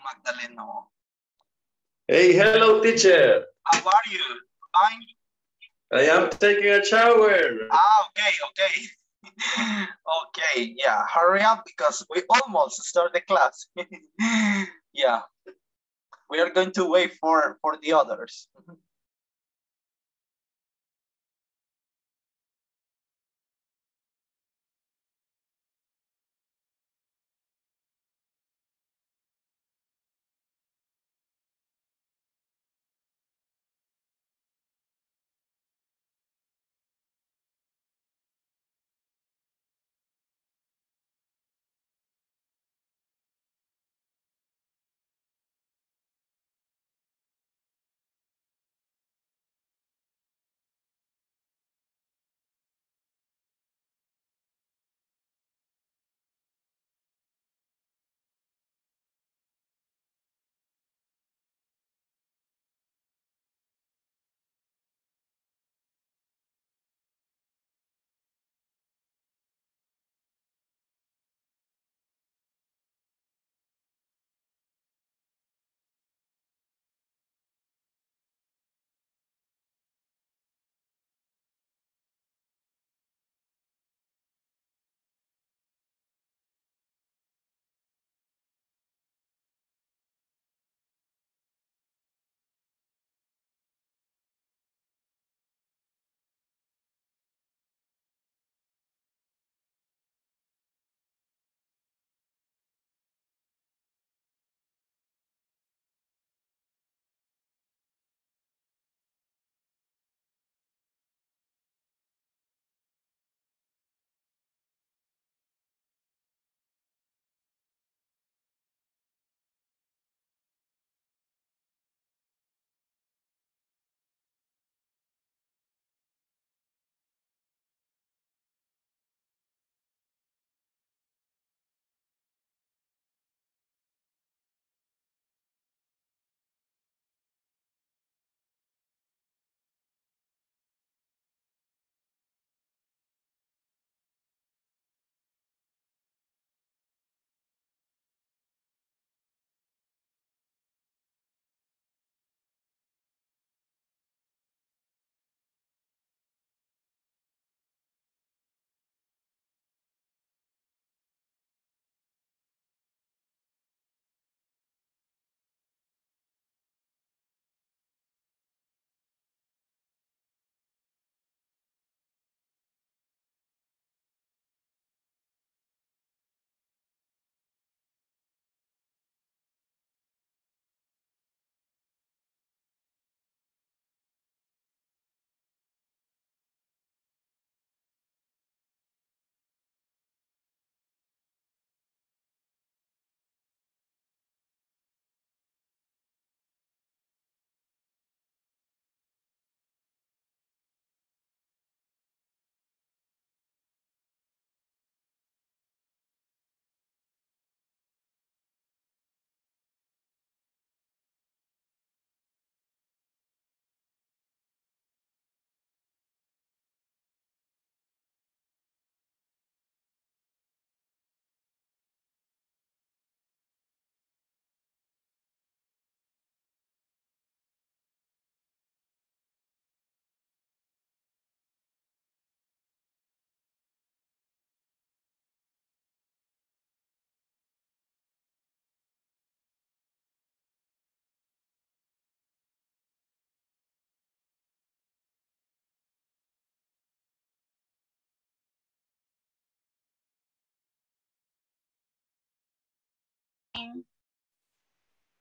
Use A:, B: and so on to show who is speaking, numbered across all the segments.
A: Magdaleno.
B: Hey, hello, teacher.
A: How are you? Fine?
B: I am taking a shower.
A: Ah, okay, okay. okay, yeah, hurry up because we almost start the class. yeah, we are going to wait for, for the others.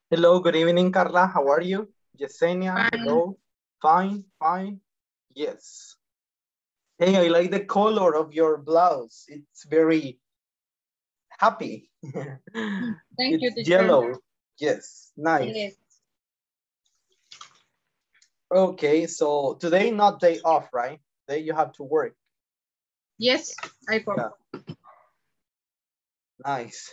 A: Hello, good evening, Carla. How are you? Yesenia,
C: Fine.
A: hello. Fine, fine. Yes. Hey, I like the color of your blouse. It's very happy.
C: Thank you,
A: it's
C: teacher.
A: yellow. Yes, nice.
C: Yes.
A: Okay, so today not day off, right? Today you have to work.
C: Yes, I forgot.
A: Nice.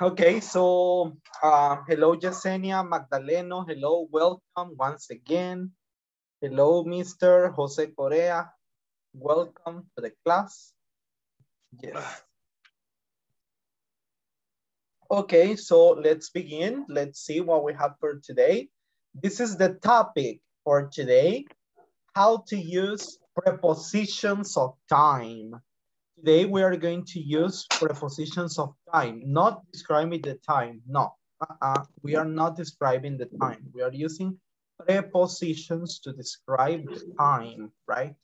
A: Okay, so uh, hello, Yesenia, Magdaleno. Hello, welcome once again. Hello, Mr. Jose Correa. Welcome to the class. Yes. Okay, so let's begin. Let's see what we have for today. This is the topic for today, how to use prepositions of time. Today we are going to use prepositions of time, not describing the time, no. Uh -uh. We are not describing the time. We are using prepositions to describe the time, right?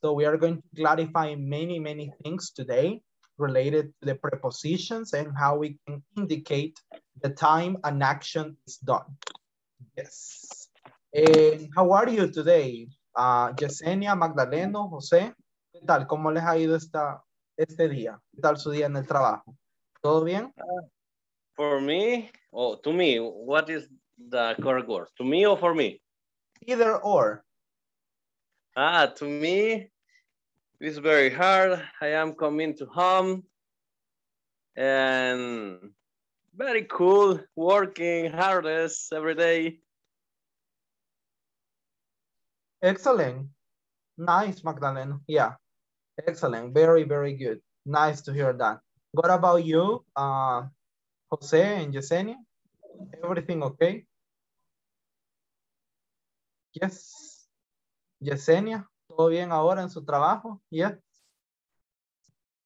A: So we are going to clarify many, many things today related to the prepositions and how we can indicate the time an action is done. Yes. And how are you today? Uh, Yesenia, Magdaleno, José, ¿qué tal? ¿Cómo les ha ido esta, este día? ¿Qué tal su día en el trabajo? ¿Todo bien?
B: Uh, for me, oh, to me, what is the correct word? To me or for me?
A: Either or.
B: Ah, to me, it's very hard. I am coming to home and very cool, working hardest every day.
A: Excellent. Nice, Magdalena. Yeah, excellent. Very, very good. Nice to hear that. What about you, uh, Jose and Yesenia? Everything okay? Yes. Yesenia? ¿Todo bien ahora en su trabajo? ¿Ya?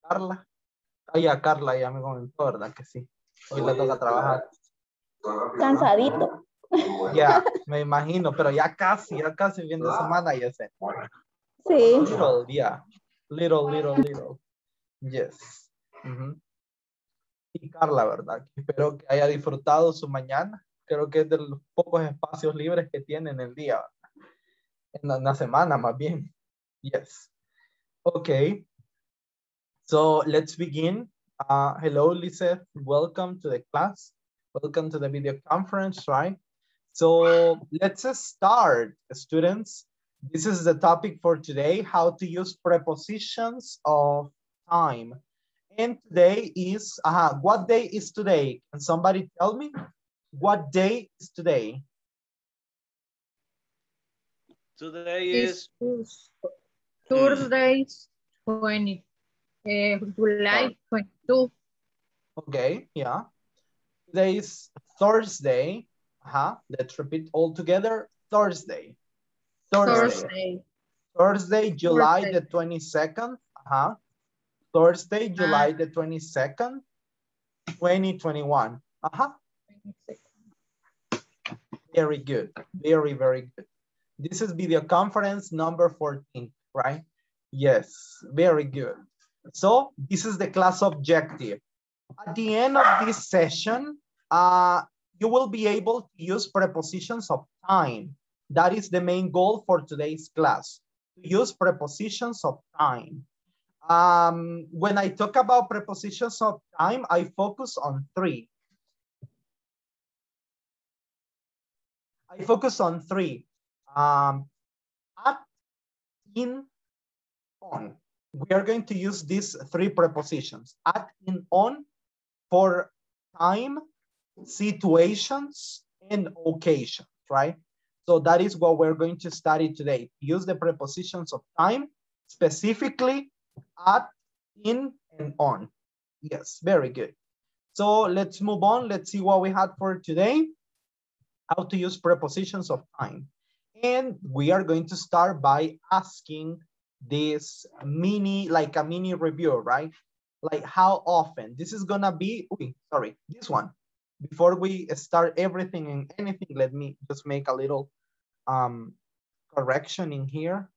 A: Carla. Ah, ya, Carla ya me comentó, ¿verdad? Que sí. Hoy le toca trabajar.
D: Cansadito.
A: Ya, me imagino, pero ya casi, ya casi fin de semana, sé.
D: Sí.
A: Yeah. Little, little, little. Yes. Y Carla, ¿verdad? Espero que haya disfrutado su mañana. Creo que es de los pocos espacios libres que tiene en el día. En la semana, más bien. Yes. Okay. So let's begin. Uh, hello, Lisa. Welcome to the class. Welcome to the video conference, right? So let's start, students. This is the topic for today, how to use prepositions of time. And today is, uh, what day is today? Can somebody tell me? What day is today?
B: Today is
C: Thursday, 20, uh, July 22.
A: Okay, yeah. Today is Thursday. Uh -huh. Let's repeat all together. Thursday.
C: Thursday. Thursday,
A: July Thursday. the 22nd. Uh -huh. Thursday, July uh, the 22nd, 2021. Uh-huh. Very good. Very, very good. This is video conference number 14 right? Yes, very good. So this is the class objective. At the end of this session, uh, you will be able to use prepositions of time. That is the main goal for today's class, to use prepositions of time. Um, when I talk about prepositions of time, I focus on three. I focus on three. Um, at, in, on. We are going to use these three prepositions, at, in, on, for time, situations, and occasions, right? So that is what we're going to study today. Use the prepositions of time, specifically at, in, and on. Yes, very good. So let's move on. Let's see what we had for today. How to use prepositions of time. And we are going to start by asking this mini, like a mini review, right? Like how often? This is gonna be, okay, sorry, this one. Before we start everything and anything, let me just make a little um, correction in here.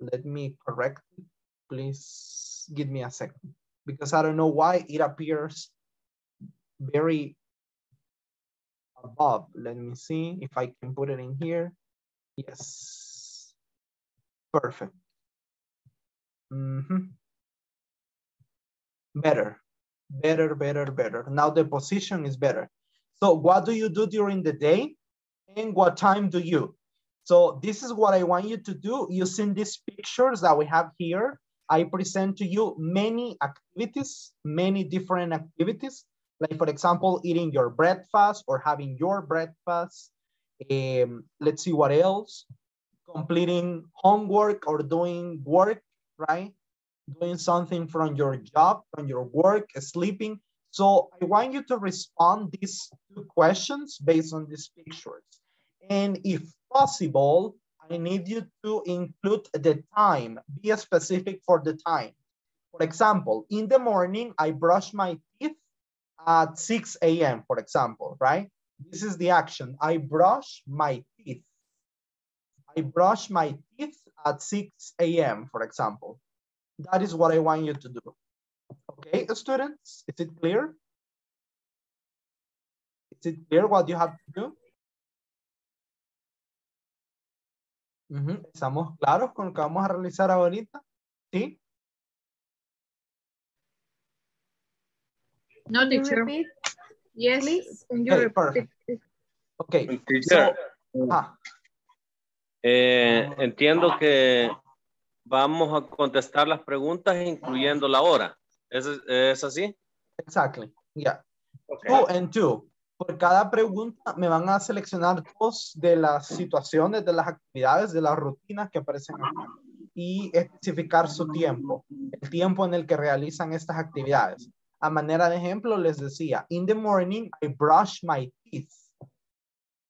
A: Let me correct it. Please give me a second because I don't know why it appears very above. Let me see if I can put it in here. Yes, perfect. Mm -hmm. Better, better, better, better. Now the position is better. So what do you do during the day and what time do you? So this is what I want you to do using these pictures that we have here. I present to you many activities, many different activities. Like for example, eating your breakfast or having your breakfast, um, let's see what else. Completing homework or doing work, right? Doing something from your job, from your work, uh, sleeping. So I want you to respond these two questions based on these pictures. And if possible, I need you to include the time, be specific for the time. For example, in the morning, I brush my teeth at 6 a.m., for example, right? This is the action. I brush my teeth. I brush my teeth at 6 a.m., for example. That is what I want you to do. Okay, students, is it clear? Is it clear what you have to do? Ujú, ¿Estamos claros con lo que vamos a realizar ahorita? ¿Sí?
C: No, teacher.
D: repeat?
C: Yes.
D: please?
A: Okay, perfect. Okay.
B: Teacher,
A: So, ah,
B: eh, entiendo que vamos a contestar las preguntas incluyendo la hora. ¿Es, es así?
A: exactly. Yeah.
B: Okay.
A: Two and two. Por cada pregunta me van a seleccionar dos de las situaciones, de las actividades, de las rutinas que aparecen acá y especificar su tiempo, el tiempo en el que realizan estas actividades. A manera de ejemplo, les decía, in the morning I brush my teeth.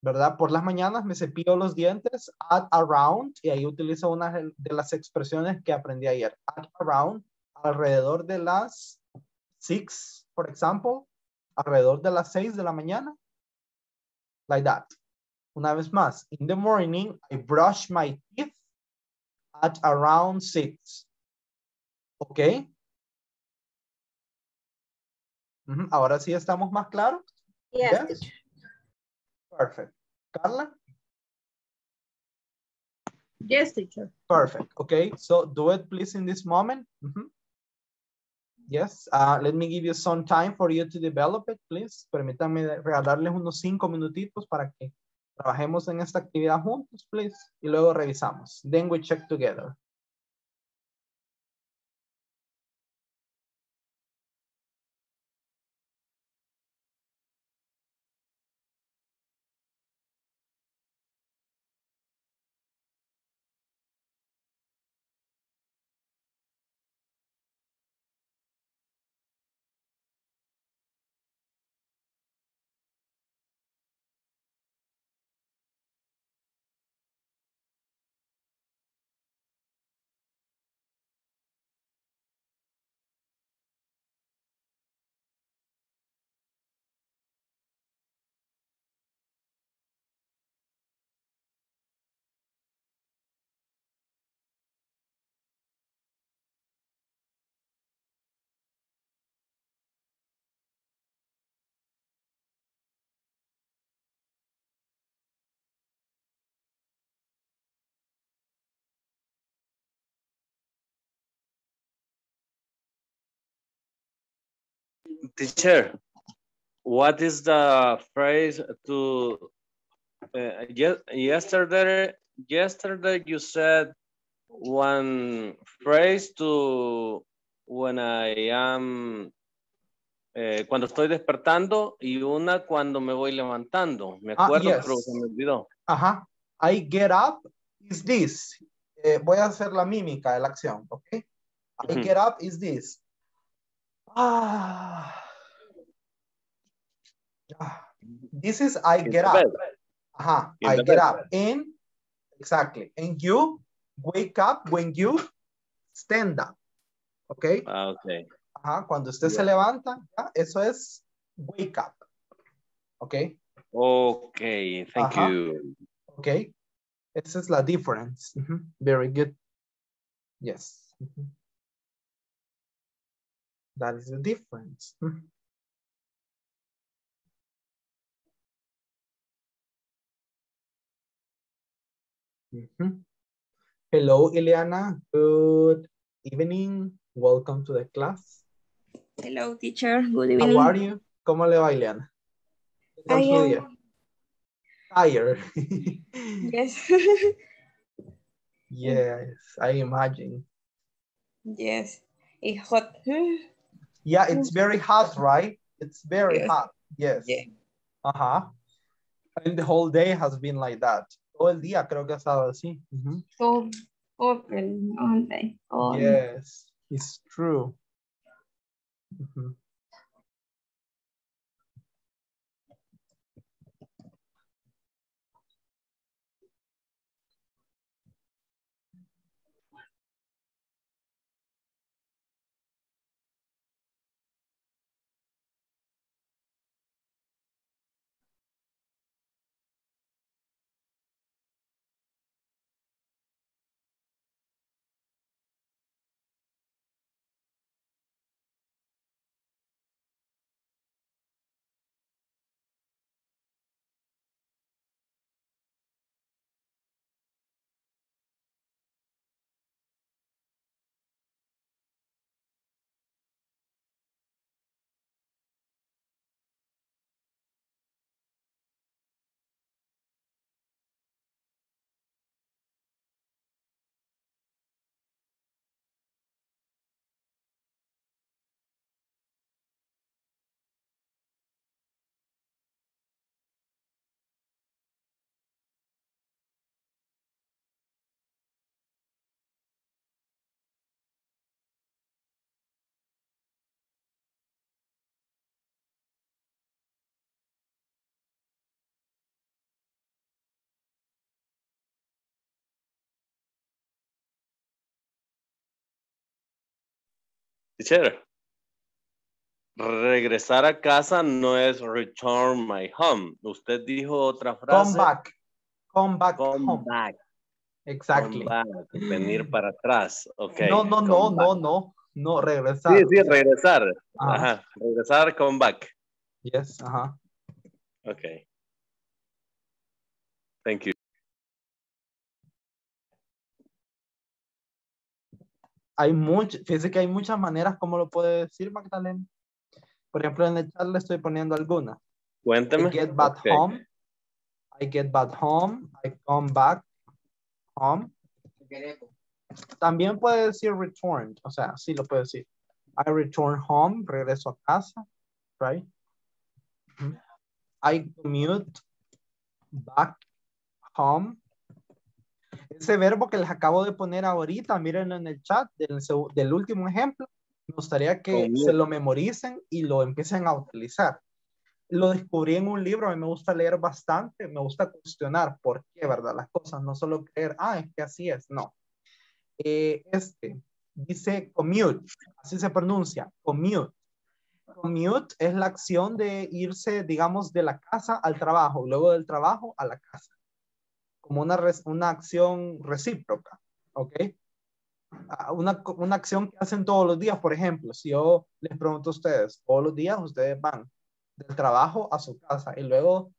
A: ¿Verdad? Por las mañanas me cepillo los dientes at around, y ahí utilizo una de las expresiones que aprendí ayer. At around, alrededor de las six, por ejemplo, alrededor de las 6 de la mañana. Like that. Una vez más, in the morning, I brush my teeth at around 6. ¿Ok? Ahora sí estamos más claros.
D: Yes,
A: Yes? Perfect. Carla?
C: Yes, teacher.
A: Perfect. Okay, so do it please in this moment. Mhm. Yes, uh, let me give you some time for you to develop it, please. Permítanme regalarles unos cinco minutitos para que trabajemos en esta actividad juntos, please. Y luego revisamos. Then we check together.
B: Teacher, what is the phrase to uh, ye- yesterday? Yesterday you said one phrase to when I am eh, cuando estoy despertando y una cuando me voy levantando. Me
A: Ah,
B: acuerdo,
A: yes.
B: pero se me olvidó.
A: Ajá. I get up is this. Eh, voy a hacer la mímica de la acción, ¿ok? I get up is this. Ah. This is I get up.
B: bed.
A: Ajá.
B: In
A: I get
B: bed.
A: up. And, exactly. And you wake up when you stand up. Okay.
B: Ah, okay.
A: Ajá. Cuando usted se levanta, ¿ya? eso es wake up. Okay.
B: Okay, thank
A: Ajá.
B: you.
A: Okay. Esa es la difference. Ujú. Very good. Yes. Ujú. That is the difference. Ujú. Mhm. Hello, Ileana. Good evening. Welcome to the class.
E: Hello, teacher. Good evening.
A: How are you? ¿Cómo le va, Ileana?
E: I am-
A: día? Tired.
E: Yes.
A: yes, I imagine.
E: yes. It's hot.
A: Yeah, it's very hot, right? It's very
E: Yes.
A: hot. Yes.
E: Yeah.
A: Uh-huh. And the whole day has been like that. Todo el día creo que ha estado así. Ujú.
E: So open all day. All
A: Yes, it's true. Ujú.
B: Teacher. Regresar a casa no es return my home. Usted dijo otra frase.
A: Come back. Come back
B: Come
A: home.
B: back.
A: Exactly.
B: Come back. Venir para atrás. Okay.
A: No, no, no,
B: back.
A: no, no. No, regresar.
B: Sí, sí, regresar.
A: Ajá.
B: Ajá. Regresar, come back.
A: Yes, ajá.
B: Okay. Thank you.
A: Hay mucho, fíjese que hay muchas maneras como lo puede decir Magdalena. Por ejemplo, en el chat le estoy poniendo algunas.
B: Cuéntame.
A: I get back
B: Okay.
A: home. I get back home. I come back home. También puede decir return. O sea, sí lo puede decir. I return home. Regreso a casa. Right? I commute back home. Ese verbo que les acabo de poner ahorita, miren en el chat del, del último ejemplo. Me gustaría que
B: Commute.
A: se lo memoricen y lo empiecen a utilizar lo descubrí en un libro, a mí me gusta leer bastante, me gusta cuestionar por qué, ¿verdad? Las cosas, no solo creer, ah, es que así es, no. Eh, este, dice commute, así se pronuncia, commute. Commute es la acción de irse, digamos, de la casa al trabajo, luego del trabajo a la casa, como una, una acción recíproca, ¿ok? Ah, Una, una acción que hacen todos los días, por ejemplo, si yo les pregunto a ustedes, todos los días ustedes van del trabajo a su casa y luego,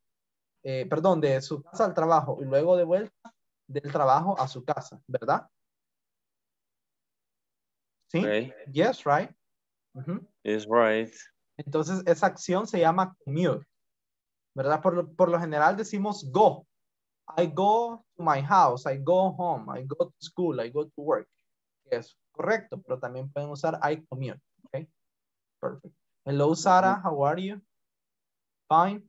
A: eh, perdón, de su casa al trabajo y luego de vuelta del trabajo a su casa, ¿verdad? ¿Sí?
B: Okay.
A: Yes, right? Ujú.
B: Is right.
A: Entonces, esa acción se llama commute, ¿verdad? Por por lo general decimos go. I go to my house, I go home, I go to school, I go to work. Es correcto, pero también pueden usar I commute, ¿ok? Perfect. Hello, Sarah, how are you? Fine?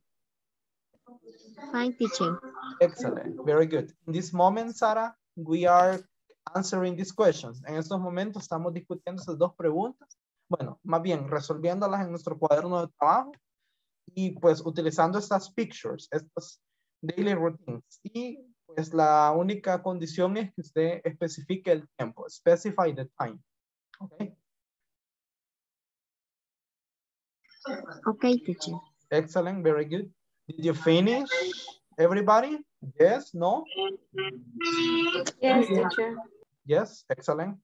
C: Fine, teacher.
A: Excellent. Very good. In this moment, Sara, we are answering these questions. En estos momentos estamos discutiendo esas dos preguntas. Bueno, más bien resolviéndolas en nuestro cuaderno de trabajo y pues utilizando estas pictures, estas daily routines. Y pues la única condición es que usted especifique el tiempo, specify the time. Okay.
C: Okay, teacher.
A: Excellent. Very good. Did you finish, everybody? Yes, no?
E: Yes, teacher.
A: Yes, excellent.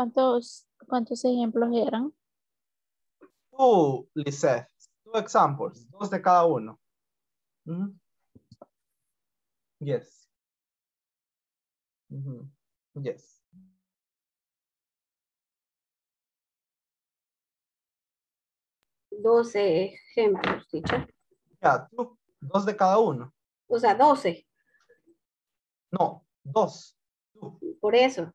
D: ¿Cuántos, cuántos ejemplos eran?
A: Two, Lisette. Two examples. Dos de cada uno. Mhm. Yes. Mhm. Yes.
F: Doce ejemplos, teacher.
A: Ya, two. Dos de cada uno.
F: O sea, doce.
A: No, dos. Two.
F: Por eso.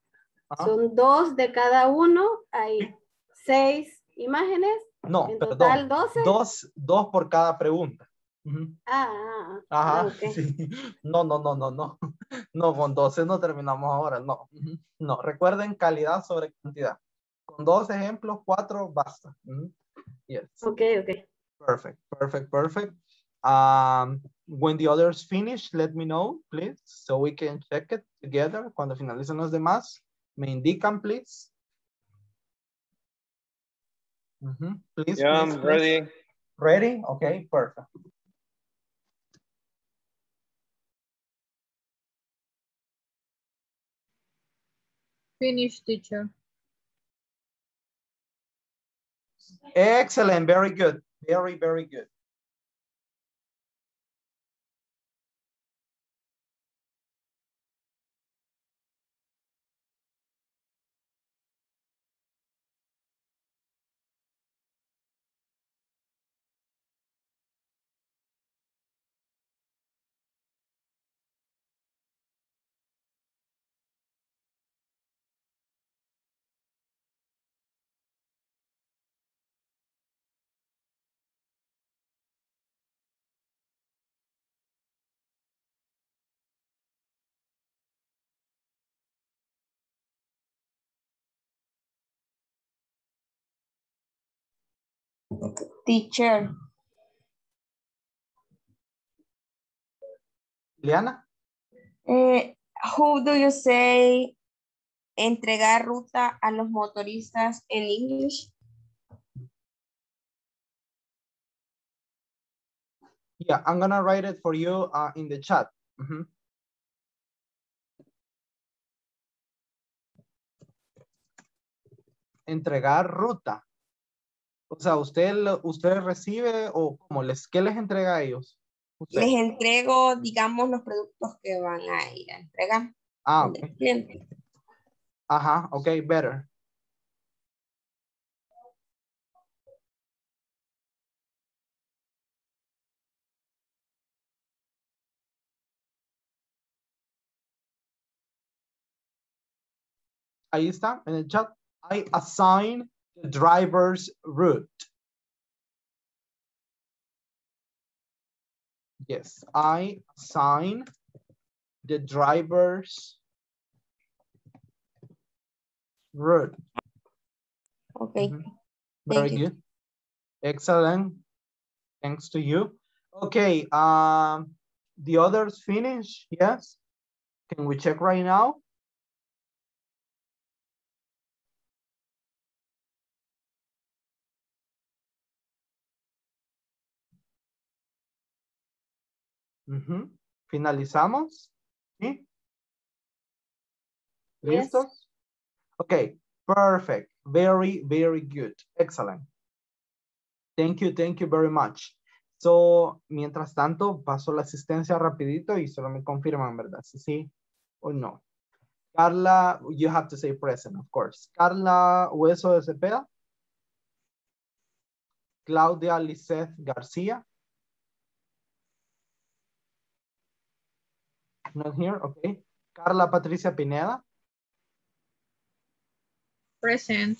A: Ajá.
F: Son dos de cada uno. Hay seis imágenes.
A: No,
F: En
A: perdón.
F: total, doce.
A: Dos, dos por cada pregunta. Ujú.
F: Ah, ah, ah.
A: Ajá,
F: Ah, ok.
A: sí. No, no, no, no, no. No, con 12 no terminamos ahora, no. No, recuerden calidad sobre cantidad. Con dos ejemplos, cuatro basta. Ujú. Yes.
F: Ok, ok.
A: Perfect, perfect, perfect. Um, when the others finish, let me know, please, so we can check it together. Cuando finalicen los demás, me indican, please. Ujú. Please,
B: Yeah,
A: please,
B: I'm
A: please.
B: ready.
A: Ready? Okay, perfect.
C: Finish, teacher.
A: Excellent, very good. Very, very good.
G: Teacher.
A: Liana,
G: Eh, how do you say entregar ruta a los motoristas en English?
A: yeah, I'm gonna write it for you uh, in the chat. Ujú. Entregar ruta. O sea, usted, usted recibe o como les, ¿qué les entrega a ellos? Usted.
G: Les entrego, digamos, los productos que van a ir a entregar
A: Ah,
G: al
A: ok.
G: cliente.
A: Ajá, ok, better. Ahí está, en el chat. I assign driver's route. Yes, I assign the driver's route.
G: Ok.
A: Mhm. Very
G: Thank you.
A: good. Excellent. Thanks to you. Okay, um, the others finish, yes? Can we check right now? Ujú. Finalizamos, ¿sí?
F: Yes.
A: ¿Listos? Okay, perfect. Very, very good. Excellent. Thank you, thank you very much. So, mientras tanto, paso la asistencia rapidito y solo me confirman, ¿verdad? Sí, sí o no. Carla, you have to say present, of course. Carla Hueso de Cepeda. Claudia Lisset García. Not here, okay. Carla Patricia Pineda.
C: Present.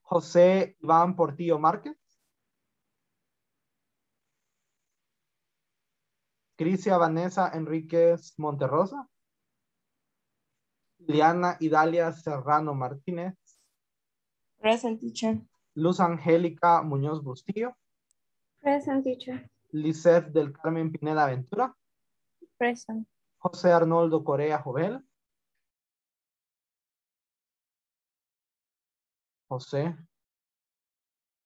A: José Iván Portillo Márquez. Crisia Vanessa Enríquez Monterrosa. Liana Idalia Serrano Martínez.
G: Present teacher.
A: Luz Angélica Muñoz Bustillo.
F: Present teacher.
A: Lisette del Carmen Pineda Ventura.
D: Present.
A: José Arnoldo Corea Jovel. José.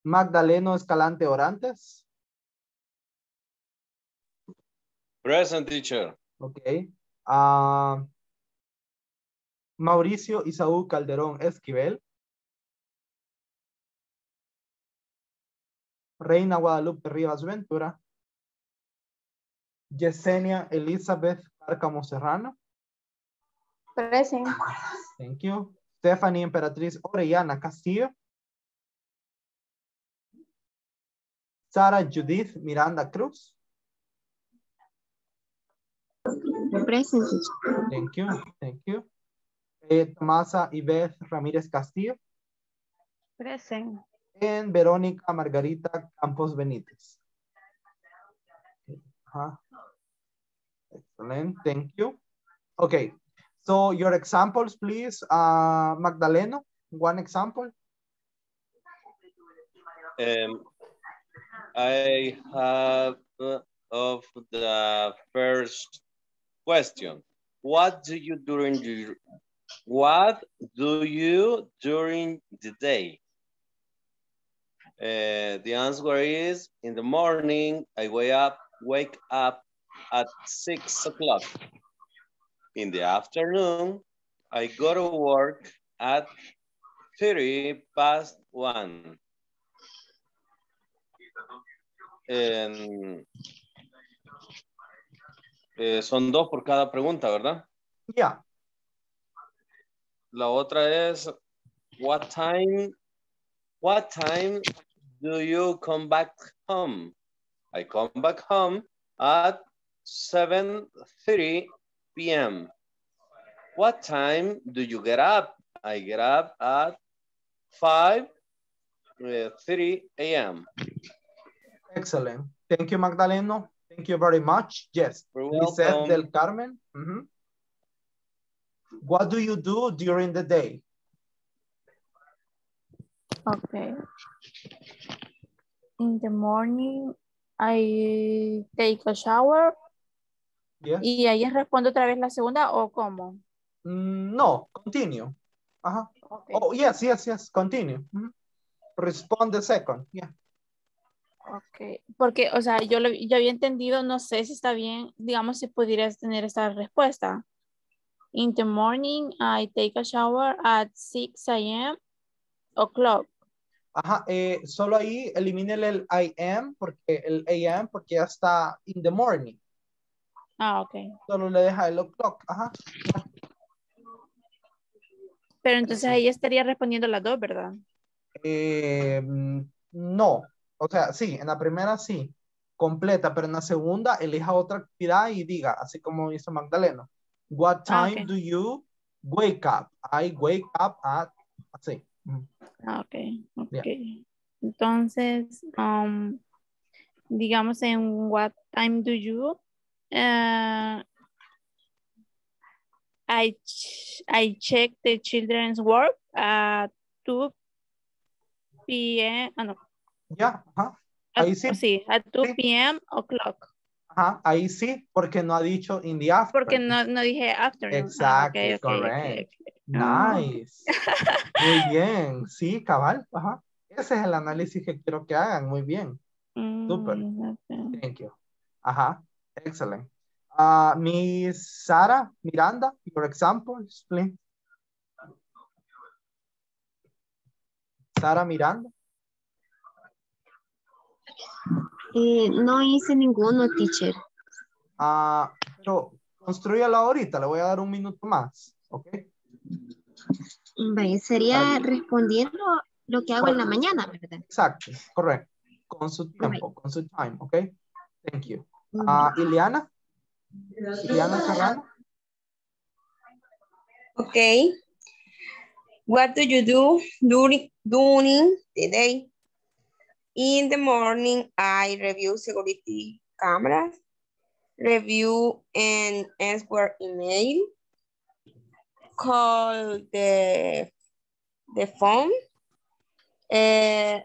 A: Magdaleno Escalante Orantes.
B: Present teacher.
A: Ok. Ah, Mauricio Isaú Calderón Esquivel. Reina Guadalupe Rivas Ventura. Yesenia Elizabeth Cárcamo Serrano.
E: Present.
A: Thank you. Stephanie Emperatriz Orellana Castillo. Sara Judith Miranda Cruz.
C: Present.
A: Thank you. Thank you. Eh, Tomasa Iveth Ramírez Castillo.
E: Present.
A: And Verónica Margarita Campos Benítez. Ajá. Excellent. Thank you. Okay. So your examples, please. Uh, Magdaleno, one example.
B: Um, I have uh, of the first question. What do you during the what do you during the day? Uh, the answer is in the morning I wake up wake up at six o'clock. In the afternoon I go to work at 30 past one. En- eh, son dos por cada pregunta, ¿verdad?
A: Yeah.
B: La otra es, what time, what time do you come back home? I come back home at 7.30 p.m. What time do you get up? I get up at 5.30 a.m.
A: Excellent. Thank you, Magdaleno. Thank you very much. Yes.
B: You're welcome.
A: del Carmen. Mhm. What do you do during the day?
D: Ok. In the morning, I take a shower.
A: Yes.
D: Y ahí respondo otra vez la segunda o cómo?
A: Mm, no, continue. Ajá.
D: Okay.
A: Oh, yes, yes, yes, continue. Mhm. Respond the second. Yeah.
D: Ok, porque, o sea, yo, lo, yo había entendido, no sé si está bien, digamos, si pudieras tener esta respuesta. In the morning, I take a shower at 6 a.m. o'clock.
A: Ajá, eh, solo ahí elimínele el I am, porque el AM, porque ya está in the morning.
D: Ah, ok.
A: Solo le deja el o'clock. Ajá.
D: Pero entonces ahí estaría respondiendo las dos, ¿verdad?
A: Eh, no, o sea, sí, en la primera sí, completa, pero en la segunda elija otra actividad y diga, así como hizo Magdalena, what
D: Ah,
A: time do you wake up? I wake up at, así.
D: Ah, ok, ok. Entonces, um, digamos en what time do you, uh, I, ch- I check the children's work at 2 p.m. Ah, no.
A: Ya, ajá,
D: at-
A: Ahí sí.
D: Sí, at 2
A: Sí.
D: p.m. o'clock.
A: ajá, ahí sí, porque no ha dicho in the afternoon.
D: Porque no, no dije afternoon. Ah,
A: Exactly,
D: ok, ok, ok,
A: correct.
D: ok. Ah.
A: Nice. Muy bien, sí, cabal, ajá. Ese es el análisis que quiero que hagan, muy bien.
D: Mm, ok.
A: Thank you. Ajá, excellent. Uh, Miss Sara Miranda, your examples, please. Sara Miranda.
H: Eh, no hice ninguno, teacher.
A: Ah, pero ahorita, le voy a dar un minuto más, ¿ok?
H: Vaya, sería respondiendo lo que hago en la mañana, ¿verdad?
A: Exacto, correcto. Con su tiempo, con su time, ¿ok? Thank you. Ah, Ileana. Ileana Serrano.
G: Okay. What do you do during, during the day? In the morning, I review security cameras, review and answer email, call the, the phone, eh,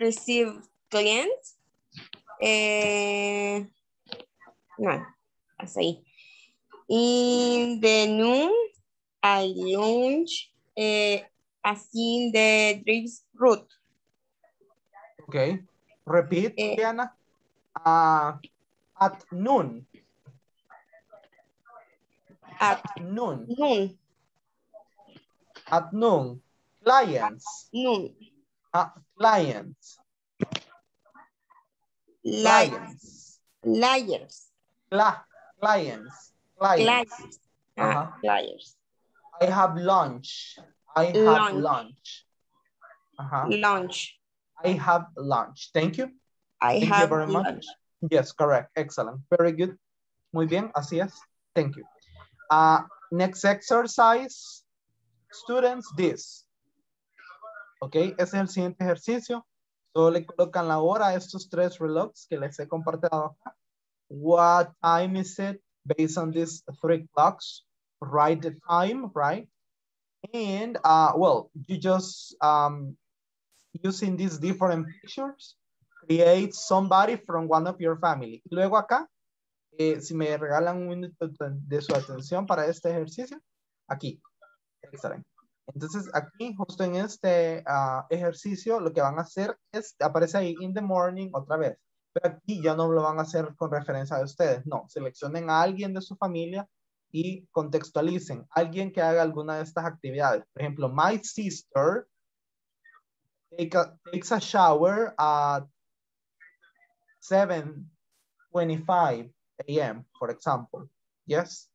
G: receive clients, eh, no, así. In the noon, I lunch uh, as in the drives route.
A: Ok. Repeat,
G: Eh.
A: Ileana. Ah, at noon.
G: At
A: Noon.
G: noon,
A: At noon. Clients.
G: noon,
A: Ah, clients.
G: li
A: Clients.
G: liars,
A: Cla clients. Clients. Uh-huh.
G: ah,
A: I have lunch. I have
G: Lunch.
A: lunch.
G: Lunch.
A: I have lunch. Thank you.
G: I
A: Thank you
G: have
A: very much.
G: lunch.
A: Yes, correct. Excellent. Very good. Muy bien, así es. Thank you. Uh, next exercise. Students, this. Ok, ese es el siguiente ejercicio. Solo le colocan la hora a estos tres relojes que les he compartido acá. What time is it? Based on these three clocks, write the time, right? And, uh, well, you just, um, using these different pictures, create somebody from one of your family. Luego acá, eh, si me regalan un minuto de su atención para este ejercicio, aquí. Excelente. Entonces aquí, justo en este ah, ejercicio, lo que van a hacer es, aparece ahí in the morning otra vez. Pero aquí ya no lo van a hacer con referencia a ustedes. No, seleccionen a alguien de su familia y contextualicen. Alguien que haga alguna de estas actividades. Por ejemplo, my sister takes a shower at 7.25 a.m., for example. Yes?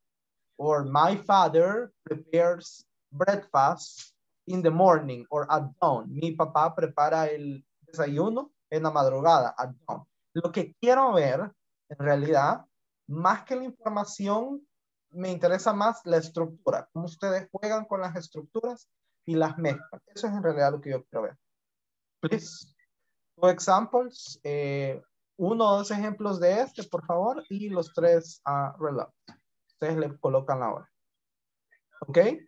A: Or my father prepares breakfast in the morning or at dawn. Mi papá prepara el desayuno en la madrugada, at dawn. Lo que quiero ver, en realidad, más que la información, me interesa más la estructura. Cómo ustedes juegan con las estructuras y las mezclan. Eso es en realidad lo que yo quiero ver. Please. Two examples. eh, uno o dos ejemplos de este, por favor, y los tres uh, relojes. Ustedes le colocan la hora. ¿Ok?
F: Okay,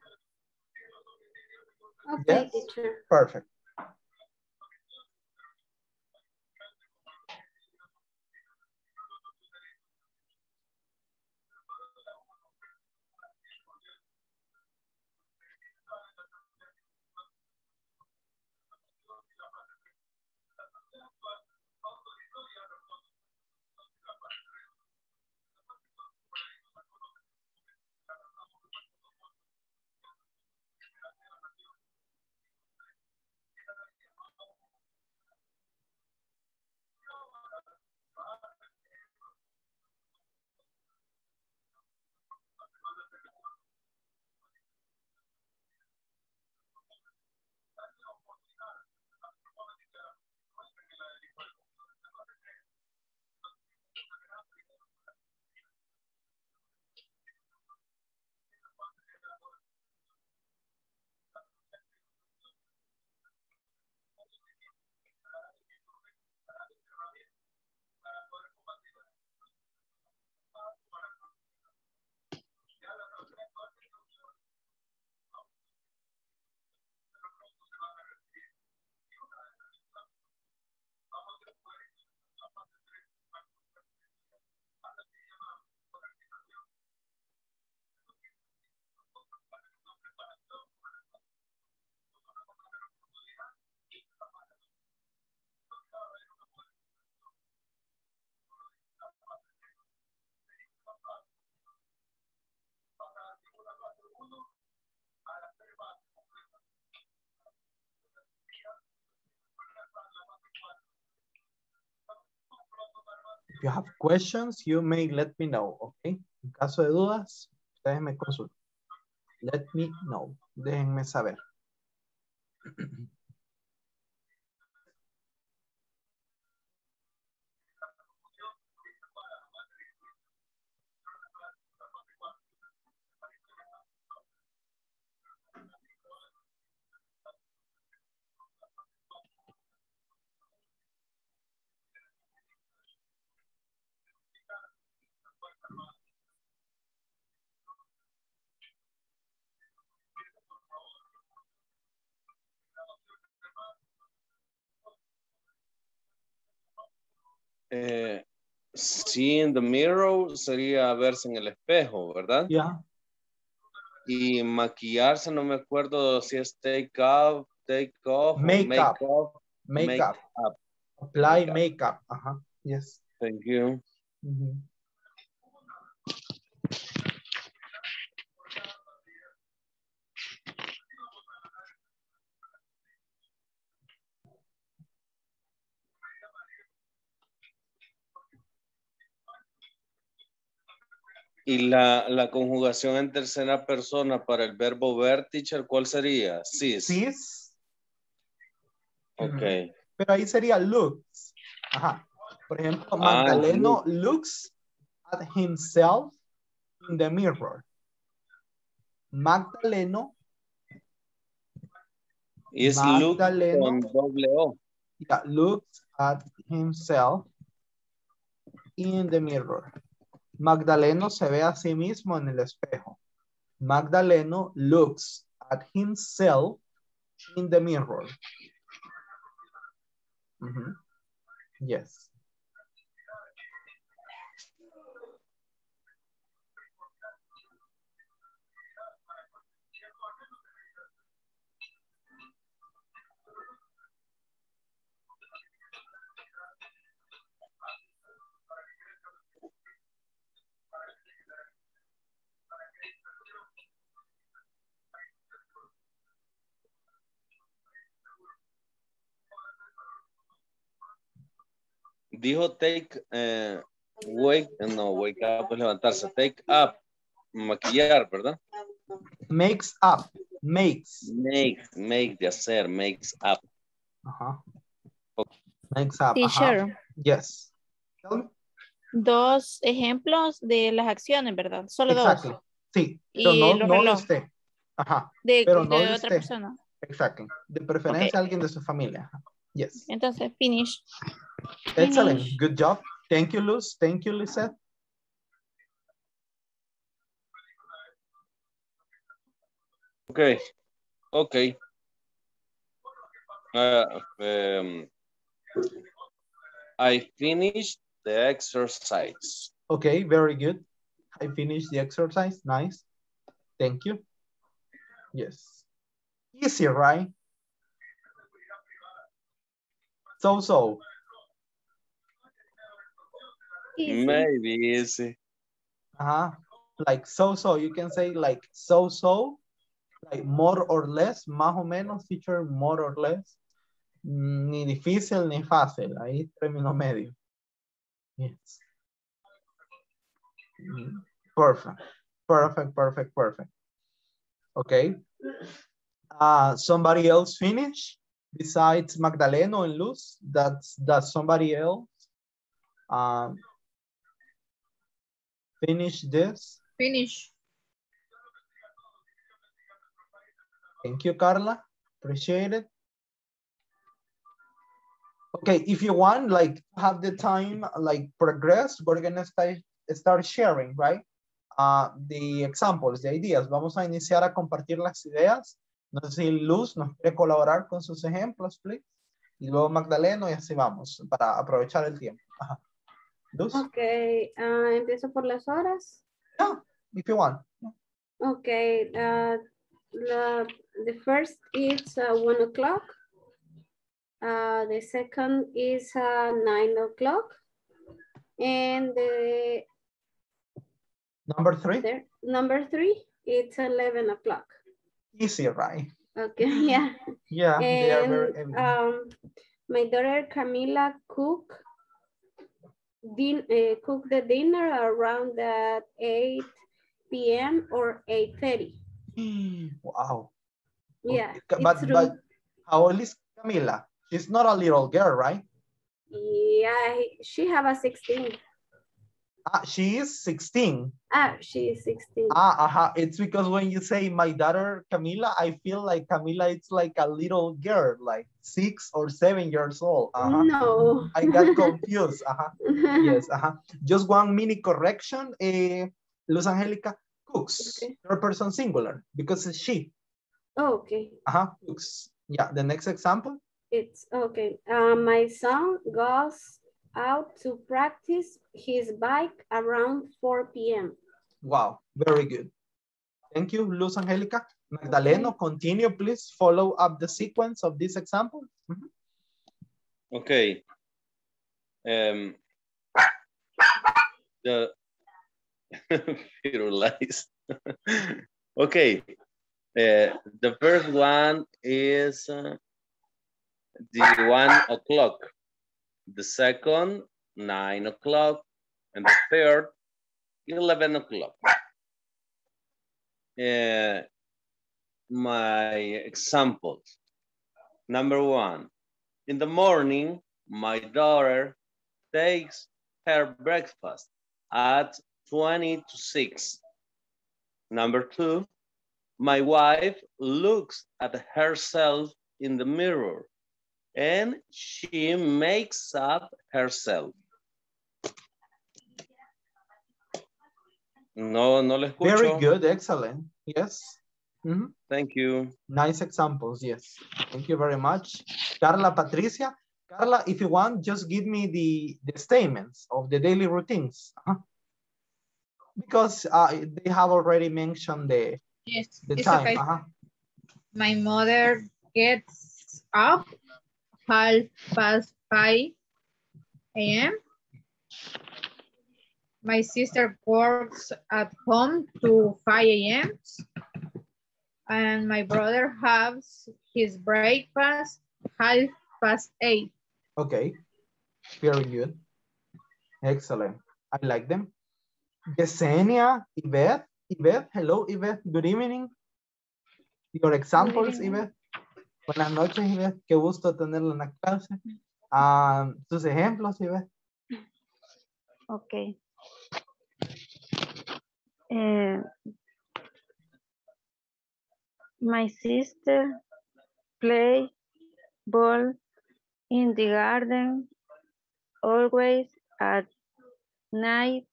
A: Yes.
F: teacher.
A: Perfect. If you have questions, you may let me know, okay? En caso de dudas, ustedes me consultan. Let me know. Déjenme saber.
B: Eh, see in the mirror sería verse en el espejo, ¿verdad?
A: Yeah.
B: Y maquillarse, no me acuerdo si es take off, take off,
A: Make
B: make
A: up. Makeup.
B: up.
A: Apply
B: Makeup.
A: makeup. Ajá. Yes.
B: Thank you. Y la, la conjugación en tercera persona para el verbo ver, teacher, ¿cuál sería? Sí.
A: Sis.
B: Ok.
A: Pero ahí sería looks. Ajá. Por ejemplo,
B: Ah,
A: Magdaleno looks at himself in the mirror. Magdaleno,
B: look
A: Magdaleno.
B: con doble O.
A: yeah, looks at himself in the mirror. Magdaleno se ve a sí mismo en el espejo. Magdaleno looks at himself in the mirror. Yes.
B: Dijo take, eh, wake, no, wake up es levantarse. Take up, maquillar, ¿verdad?
A: Makes up. Makes.
B: Make, make de hacer, makes up.
A: Ajá. Makes up. ajá.
D: Teacher,
A: Yes. Tell me.
D: dos ejemplos de las acciones, ¿verdad? Solo
A: Exactly.
D: dos.
A: Sí, pero
D: Y
A: no,
D: los
A: no de
D: relojes.
A: usted. Ajá,
D: De,
A: pero
D: de
A: no de
D: otra
A: usted.
D: persona.
A: exacto. De preferencia alguien de su familia. Ajá. Yes.
D: Entonces, finish.
A: Excellent.
D: Finish.
A: Good job. Thank you, Luz. Thank you, Lisette.
B: Okay, okay. Uh, um, I finished the exercise.
A: Okay, very good. I finished the exercise. Nice. Thank you. Yes. Easy, right? So, so.
B: Maybe easy.
A: Uh-huh. Like so, so. You can say like so, so. Like more or less, más o menos, teacher, more or less. Mm, Ni difícil ni fácil. Ahí término medio. Yes. Mhm. Perfect. Perfect, perfect, perfect. Okay. Uh, somebody else finish besides Magdaleno and Luz? That's that somebody else um, finish this?
C: Finish.
A: Thank you, Carla. Appreciate it. Okay, if you want, like, have the time, like, progress, we're gonna start, start sharing, right? Uh, the examples, the ideas. Vamos a iniciar a compartir las ideas. No sé si Luz nos quiere colaborar con sus ejemplos, please. Y luego Magdaleno y así vamos, para aprovechar el tiempo. Ajá. Luz,
F: Ok, ah, empiezo por las horas.
A: if you want.
F: Okay, uh, the, the first is uh, one o'clock. Uh, the second is uh, nine o'clock. And the,
A: Number three,
F: number three, it's eleven o'clock.
A: Easy, right?
F: Okay, yeah.
A: Yeah, they are very evident.
F: um, my daughter Camila cook din uh, cook the dinner around at 8 p.m. or 8.30.
A: Wow.
F: Yeah,
A: Okay, But, but how old is Camila? She's not a little girl, right?
F: Yeah, she have a 16.
A: Ah, she is 16.
F: Ah, she is 16.
A: Ah, uh It's because when you say my daughter Camila, I feel like Camila it's like a little girl, like six or seven years old. Uh-huh.
F: No.
A: I got confused. Uh-huh. Yes, uh-huh. Just one mini correction. Eh, Luz Angelica cooks,
F: Okay.
A: third person singular, because it's she.
F: Oh, okay.
A: Uh-huh, cooks. Yeah, the next example.
F: It's okay. Uh, my son goes out to practice his bike around 4 p.m.
A: Wow, very good. Thank you, Luz Angelica. Magdaleno, continue, please follow up the sequence of this example. Mhm.
B: Okay. Um, the Firulais. okay. Uh, the first one is uh, the one o'clock. The second, nine o'clock. And the third, 11 o'clock. Uh, my examples. Number one, in the morning, my daughter takes her breakfast at 20 to 6. Number two, my wife looks at herself in the mirror and she makes up herself. No, no le escucho.
A: Very good, excellent. Yes. Mhm.
B: Thank you.
A: Nice examples, yes. Thank you very much. Carla Patricia. Carla, if you want, just give me the, the statements of the daily routines. Uh-huh. Because uh, they have already mentioned the,
C: Yes,
A: the
C: it's
A: time.
C: okay.
A: uh-huh.
C: My mother gets up half past 5 a.m. My sister works at home to 5 a.m. And my brother has his breakfast half past 8.
A: Okay, very good. Excellent. I like them. Yesenia, Yvette, Yvette, hello Yvette, good evening. Your examples,
F: evening.
A: Yvette. Buenas noches, Yvette. Qué gusto tenerla en la clase. Ah, tus ejemplos, Yvette.
E: Okay. Eh, my sister play ball in the garden always at night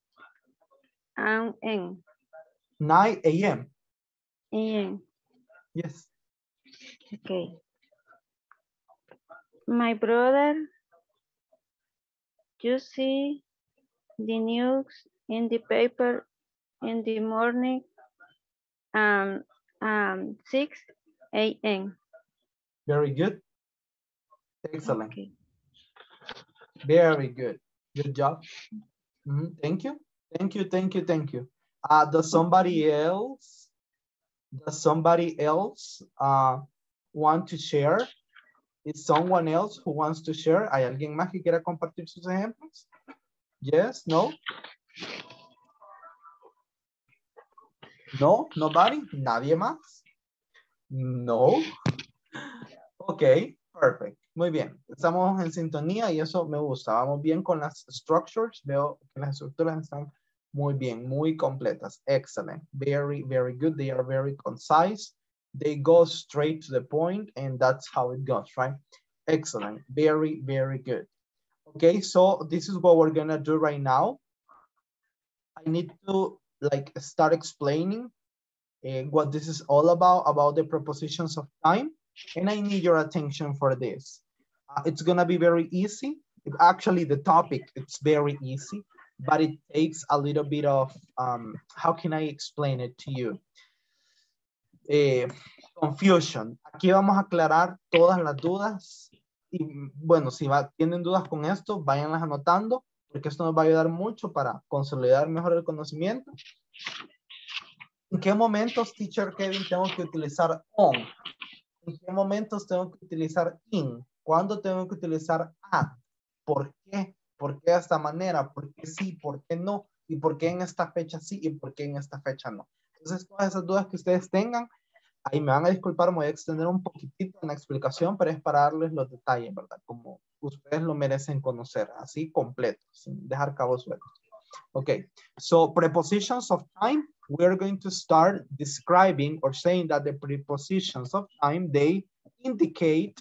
E: and in
A: 9 a.m. Yes.
E: okay. My brother you see the news in the paper in the morning um, um 6 a.m.
A: Very good. Excellent.
E: Okay.
A: Very good. Good job. Mhm, Thank you. Thank you. Thank you. Thank you. Uh, does somebody else, does somebody else uh, want to share? Is someone else who wants to share? ¿Hay alguien más que quiera compartir sus ejemplos? Yes, no? No, nobody, nadie más. No. Ok, perfect. Muy bien. Estamos en sintonía y eso me gusta. Vamos bien con las structures. Veo que las estructuras están muy bien, muy completas. Excellent. Very, very good. They are very concise. They go straight to the point and that's how it goes, right? Excellent. Very, very good. Okay, so this is what we're gonna do right now. I need to like start explaining uh, what this is all about, about the prepositions of time. And I need your attention for this. Uh, it's gonna be very easy. Actually, the topic, it's very easy, but it takes a little bit of, um, how can I explain it to you? Eh, confusion. Aquí vamos a aclarar todas las dudas. Y bueno, si va, tienen dudas con esto, váyanlas anotando, porque esto nos va a ayudar mucho para consolidar mejor el conocimiento. ¿En qué momentos, teacher Kevin, tengo que utilizar on? ¿En qué momentos tengo que utilizar in? ¿Cuándo tengo que utilizar at? ¿Por qué? ¿Por qué de esta manera? ¿Por qué sí? ¿Por qué no? ¿Y por qué en esta fecha sí? ¿Y por qué en esta fecha no? Entonces, todas esas dudas que ustedes tengan, ahí me van a disculpar, me voy a extender un poquitito en la explicación, pero es para darles los detalles, ¿verdad? Como ustedes lo merecen conocer, así completo, sin dejar cabos sueltos. Okay, so prepositions of time, we're going to start describing or saying that the prepositions of time, they indicate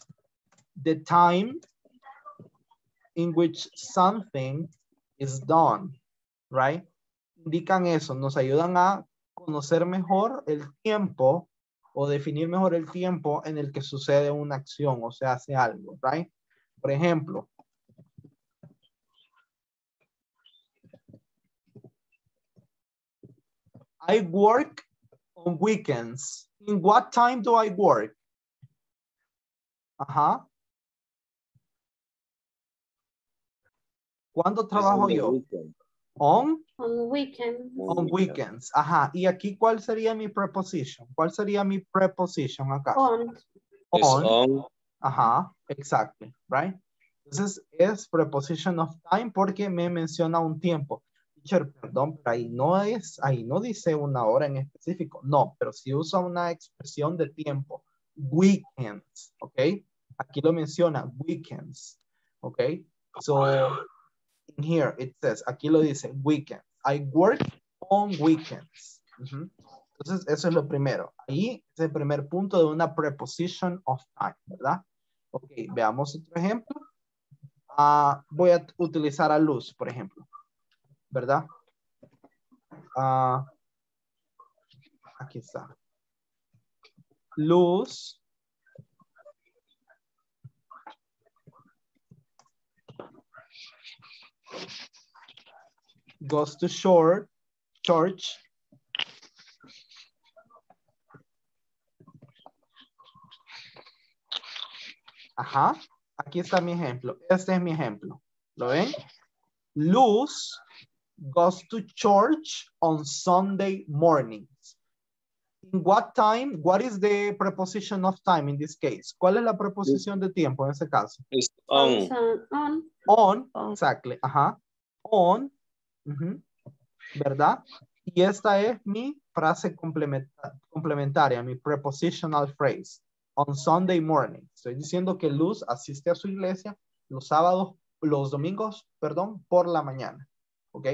A: the time in which something is done, right? Indican eso, nos ayudan a conocer mejor el tiempo o definir mejor el tiempo en el que sucede una acción o se hace algo, right? Por ejemplo, I work on weekends. In what time do I work? Ajá. ¿Cuándo trabajo yo? On,
F: On weekend.
A: on weekends. Ajá. ¿Y aquí cuál sería mi preposition? ¿Cuál sería mi preposition acá?
F: On.
A: On.
B: on.
A: Ajá, exactly, right? Entonces es preposition of time porque me menciona un tiempo. Teacher, perdón, pero ahí no es, ahí no dice una hora en específico. No, pero si usa una expresión de tiempo. Weekends, ¿ok? Aquí lo menciona, weekends, ¿ok? So, here it says, aquí lo dice, weekends. I work on weekends. Entonces, eso es lo primero. Ahí es el primer punto de una preposition of time, ¿verdad? Ok, veamos otro ejemplo. Ah, voy a utilizar a luz, por ejemplo. ¿Verdad? Ah, aquí está. Luz. Goes to short, church. Ajá. Aquí está mi ejemplo. Este es mi ejemplo. ¿Lo ven? Luz goes to church on Sunday mornings. What time? What is the preposition of time in this case? ¿Cuál es la preposición de tiempo en ese caso?
B: It's
F: On.
B: on.
F: On.
A: On, exactly, ajá. On, ujú, ¿verdad? Y esta es mi frase complementa- complementaria, mi prepositional phrase. On Sunday morning. Estoy diciendo que Luz asiste a su iglesia los sábados, los domingos, perdón, por la mañana. ¿Ok?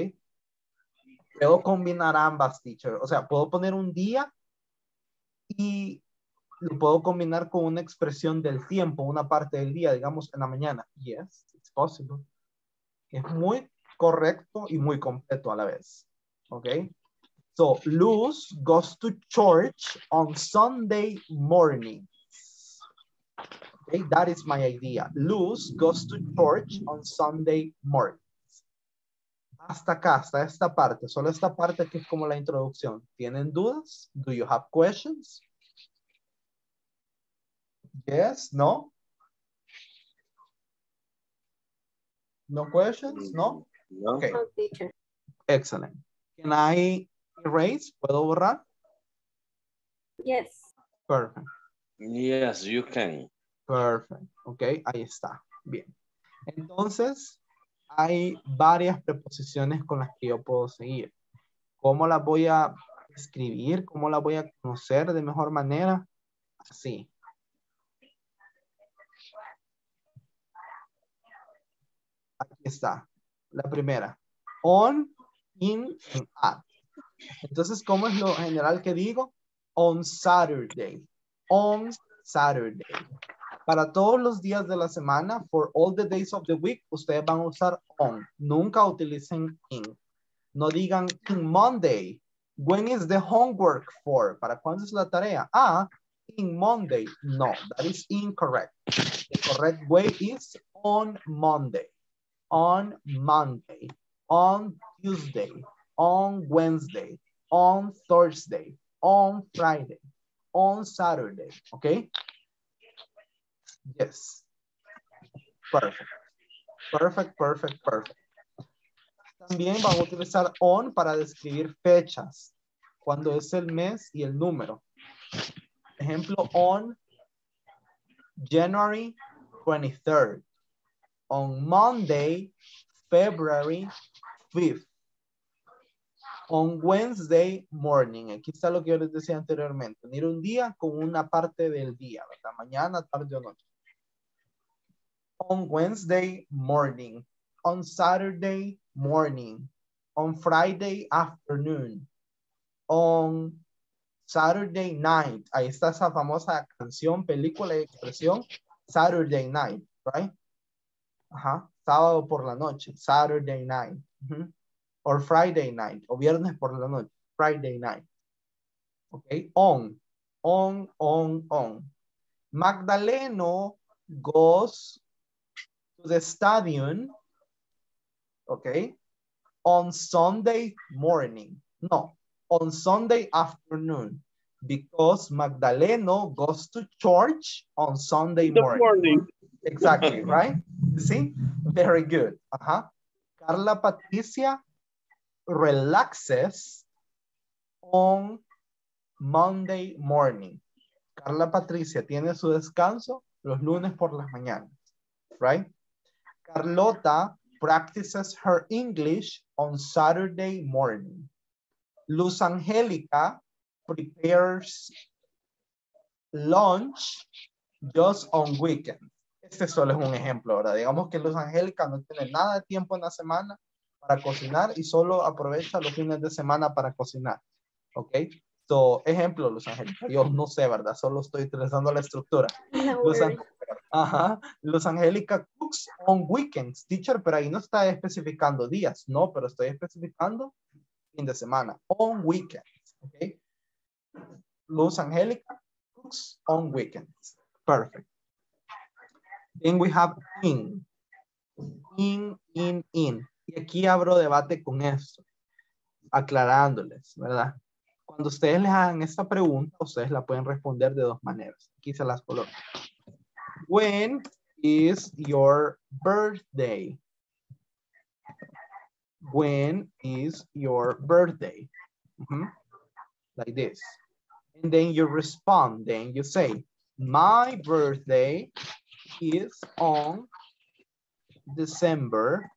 A: Puedo combinar ambas, teacher. O sea, puedo poner un día y lo puedo combinar con una expresión del tiempo, una parte del día, digamos, en la mañana. Yes, it's possible. Es muy correcto y muy completo a la vez. ¿Ok? So, Luz goes to church on Sunday morning. Okay, that is my idea. Luz goes to church on Sunday morning. Hasta acá, hasta esta parte, solo esta parte que es como la introducción. ¿Tienen dudas? Do you have questions? Yes, no? No questions? No?
B: No?
A: Okay, excellent. Can I erase? ¿Puedo borrar?
F: Yes.
A: Perfect.
B: Yes, you can.
A: Perfect. Ok, ahí está. Bien. Entonces, hay varias preposiciones con las que yo puedo seguir. ¿Cómo las voy a escribir? ¿Cómo las voy a conocer de mejor manera? Así. Aquí está. La primera. On, in, and at. Entonces, ¿cómo es lo general que digo? On Saturday. On Saturday. Para todos los días de la semana, for all the days of the week, ustedes van a usar on. Nunca utilicen in. No digan in Monday. When is the homework for? ¿Para cuándo es la tarea? Ah, in Monday. No, that is incorrect. The correct way is on Monday. On Monday. On Tuesday. On Wednesday. On Thursday. On Friday. On Saturday. Okay? Yes. Perfect. Perfect, perfect, perfect. También vamos a utilizar on para describir fechas. Cuando es el mes y el número. Ejemplo, on January 23rd. On Monday, February 5th. On Wednesday morning. Aquí está lo que yo les decía anteriormente. Unir un día con una parte del día, ¿verdad? Mañana, tarde o noche. On Wednesday morning. On Saturday morning. On Friday afternoon. On Saturday night. Ahí está esa famosa canción, película y expresión. Saturday night, right? Ajá. Sábado por la noche. Saturday night. Or Friday night. O viernes por la noche. Friday night. Okay. On. On, on, on. Magdaleno goes the stadium. Okay. On Sunday morning. No. On Sunday afternoon. Because Magdaleno goes to church on Sunday morning.
B: morning.
A: Exactly, right? See? Very good. Uh-huh. Carla Patricia relaxes on Monday morning. Carla Patricia tiene su descanso los lunes por las mañanas, right? Carlota practices her English on Saturday morning. Luz Angélica prepares lunch just on weekend. Este solo es un ejemplo, ¿verdad? Digamos que Luz Angélica no tiene nada de tiempo en la semana para cocinar y solo aprovecha los fines de semana para cocinar. ¿Ok? So, ejemplo, Luz Angélica. Yo no sé, ¿verdad? Solo estoy utilizando la estructura. Luz,
F: worries.
A: Ang- Ajá. Luz Angélica on weekends, teacher, pero ahí no está especificando días. No, pero estoy especificando fin de semana. On weekends. ¿Ok? Luz Angélica cooks on weekends. Perfect. Then we have in. In, in, in. Y aquí abro debate con esto, aclarándoles, ¿verdad? Cuando ustedes les hagan esta pregunta, ustedes la pueden responder de dos maneras. Aquí se las coloco. When is your birthday? When is your birthday? Mhm. Like this. And then you respond, then you say, my birthday is on December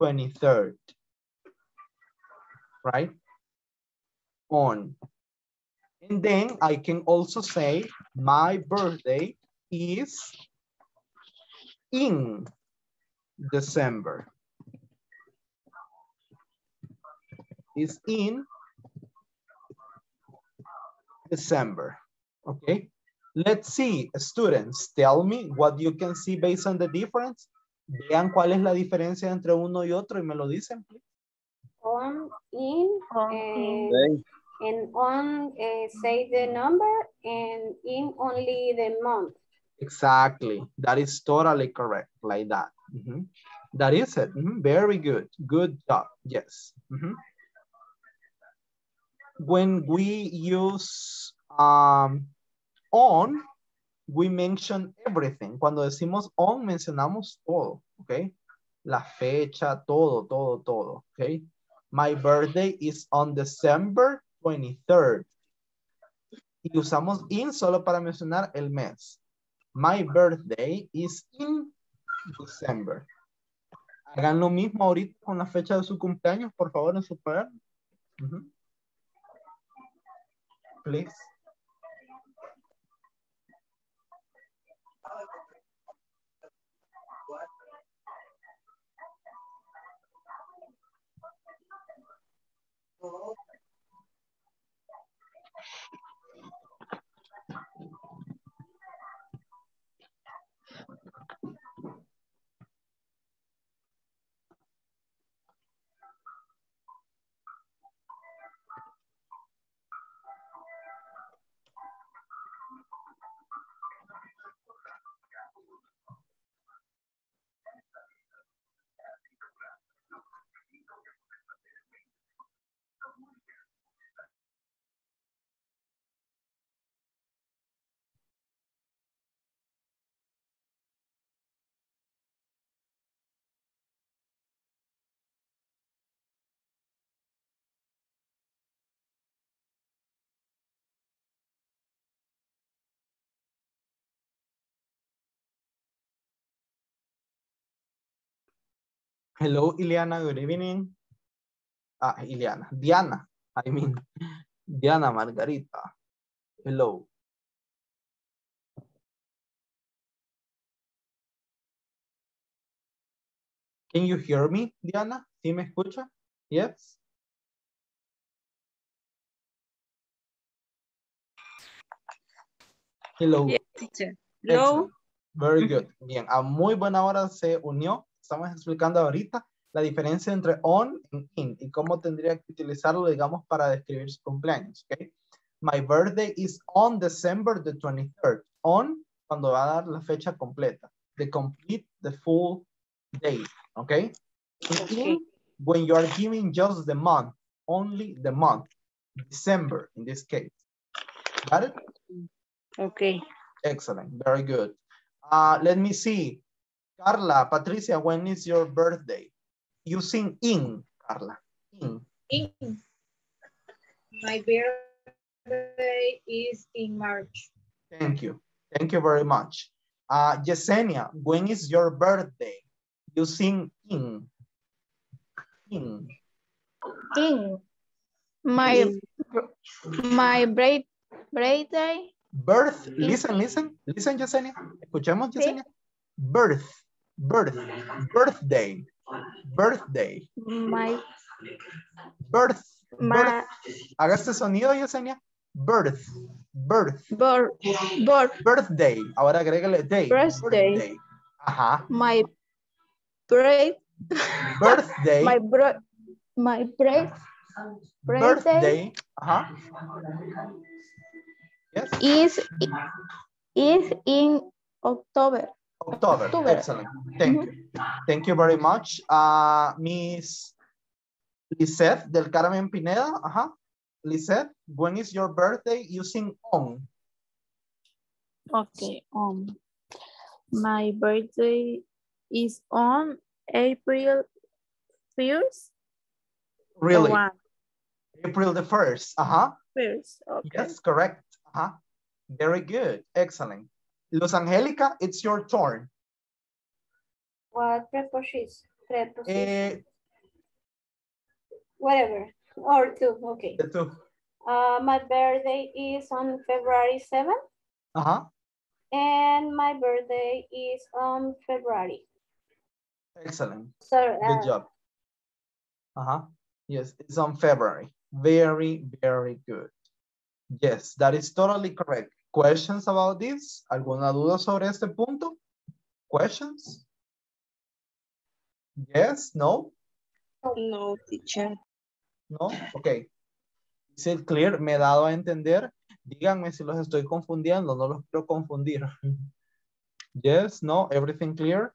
A: 23rd. Right? On. And then I can also say my birthday is in December. Is in December. Okay. Let's see, students, tell me what you can see based on the difference. Vean cuál es la diferencia entre uno y otro y me lo dicen. please.
F: On, in,
E: On,
F: and, and on eh, say the number and in only the month.
A: Exactly. That is totally correct. Like that. Mhm. That is it. Mhm. Very good. Good job. Yes. Mhm. When we use um, on, we mention everything. Cuando decimos on, mencionamos todo. Okay. La fecha, todo, todo, todo. Okay. My birthday is on December 23rd. Y usamos in solo para mencionar el mes. My birthday is in December. Hagan lo mismo ahorita con la fecha de su cumpleaños, por favor, en su cuaderno. Uh -huh. Please. Hello, Ileana. Good evening. Ah, Ileana. Diana. I mean, Diana Margarita. Hello. Can you hear me, Diana? ¿Sí me escucha? Yes. Hello.
I: Yes, teacher. Hello.
A: Excellent. Very good. Bien, a muy buena hora se unió. Estamos explicando ahorita la diferencia entre on y in y cómo tendría que utilizarlo, digamos, para describir su cumpleaños. Okay? My birthday is on December the 23rd. On, cuando va a dar la fecha completa. The complete, the full day. Okay? In, in, when you are giving just the month, only the month. December, in this case. Got it?
I: Okay.
A: Excellent. Very good. Uh, let me see. Carla, Patricia, when is your birthday? Using in, Carla. In.
C: In. My birthday is in March.
A: Thank you. Thank you very much. Uh, Yesenia, when is your birthday? Using in. In.
H: In.
D: My, my break, birthday
A: Birth, listen, listen, listen, Yesenia. Escuchemos, Yesenia. Birth, birth, birthday, birthday,
D: my,
A: birth, birth.
D: my,
A: Haga este sonido, Yesenia. Birth, birth,
D: birth, birth,
A: birthday. Ahora agrégale day.
D: Birthday.
A: Ajá.
D: my break,
A: Birthday,
D: my bro, my break, birthday
A: birthday. Ajá. Yes,
D: is, is in October.
A: October.
D: October.
A: Excellent. Thank you. Thank you very much. Uh, Miss Lisette del Carmen Pineda. Ajá. Lisette, when is your birthday using on?
D: Okay, um, my birthday is on April 1st.
A: Really? April the 1st. Uh-huh.
D: first, okay.
A: Yes, correct. Uh-huh. Very good. Excellent. Luz Angelica, it's your turn.
F: What preposition? Preposition.
A: Eh,
F: Whatever. Or two. Okay.
A: the two.
F: Uh, my birthday is on February 7th.
A: Uh-huh.
F: And my birthday is on February.
A: Excellent.
F: So,
A: Good
F: uh,
A: job. Uh-huh. Yes, it's on February. Very, very good. Yes, that is totally correct. Questions about this? ¿Alguna duda sobre este punto? Questions? Yes, no,
I: No, teacher.
A: no, ok. Is it clear? Me he dado a entender. Díganme si los estoy confundiendo, no los quiero confundir. Yes, no, everything clear?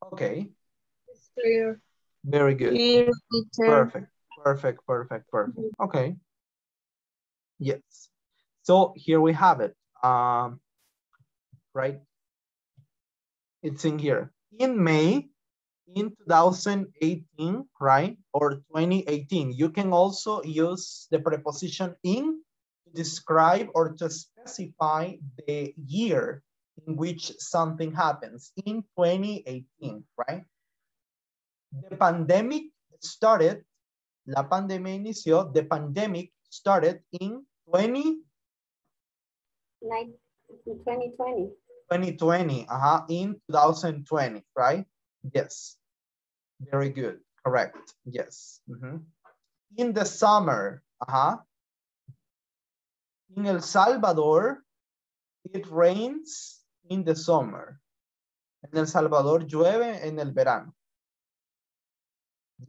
A: Okay,
C: It's clear.
A: very good.
D: Clear, teacher.
A: Perfect, perfect, perfect, perfect. Okay. Yes. So here we have it. Um, right? It's in here. In May, in 2018, right? Or 2018, you can also use the preposition in to describe or to specify the year in which something happens in 2018, right? The pandemic started, la pandemia inició, the pandemic started in 20,
F: nine- 2020.
A: 2020, uh-huh, in 2020, right? Yes. Very good, correct, yes. mhm. In the summer, uh-huh. In El Salvador, it rains in the summer. En El Salvador llueve en el verano.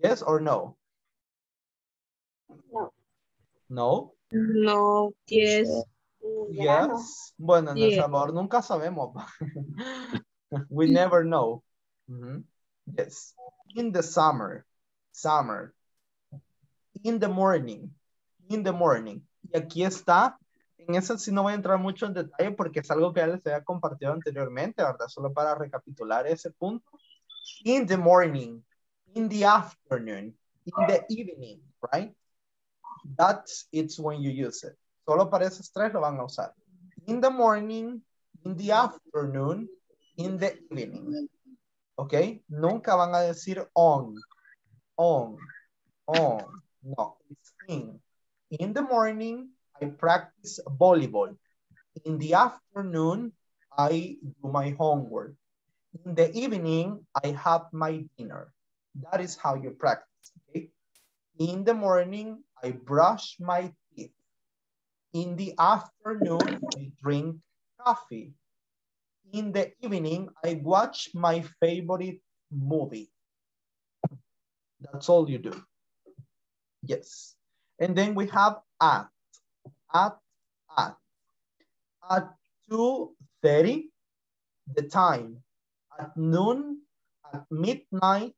A: Yes or no?
F: No.
A: No?
I: No,
C: Yes.
A: Yes. Bueno, en El
C: Yeah.
A: Salvador nunca sabemos. We never know. Yes. In the summer. Summer. In the morning. In the morning. Y aquí está. En eso sí no voy a entrar mucho en detalle porque es algo que ya les había compartido anteriormente, ¿verdad? Solo para recapitular ese punto. In the morning. In the afternoon. In the evening, right? That's it's when you use it. Solo para esos tres lo van a usar. In the morning, in the afternoon, in the evening. ¿Ok? Nunca van a decir on, on, on. No, it's in. In the morning, I practice volleyball. In the afternoon, I do my homework. In the evening, I have my dinner. That is how you practice, okay? In the morning, I brush my teeth. In the afternoon, I drink coffee. In the evening, I watch my favorite movie. That's all you do. Yes. And then we have at, at, at. At 2.30, the time. At noon, at midnight,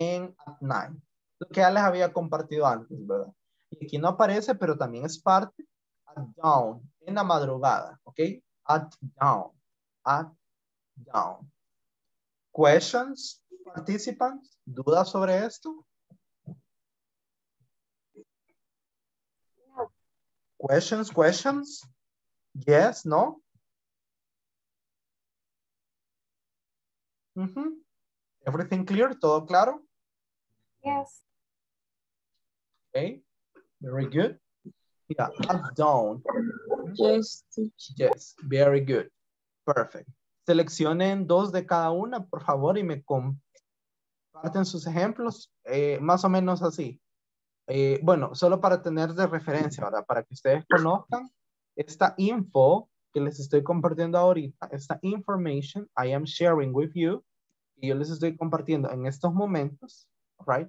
A: and at night. Lo que ya les había compartido antes, ¿verdad? Y aquí no aparece, pero también es parte. At dawn, en la madrugada, ¿ok? At dawn, at dawn. Questions, participants? ¿Dudas sobre esto? Questions, questions? Yes, no? Mhm. Everything clear? ¿Todo claro?
F: Yes.
A: Okay, very good. Yeah, up, down.
I: Yes, teacher.
A: Yes, very good. Perfect. Seleccionen dos de cada una, por favor, y me comparten sus ejemplos, eh, más o menos así. Eh, bueno, solo para tener de referencia, ¿verdad? Para que ustedes conozcan esta info que les estoy compartiendo ahorita, esta information I am sharing with you, y yo les estoy compartiendo en estos momentos, right?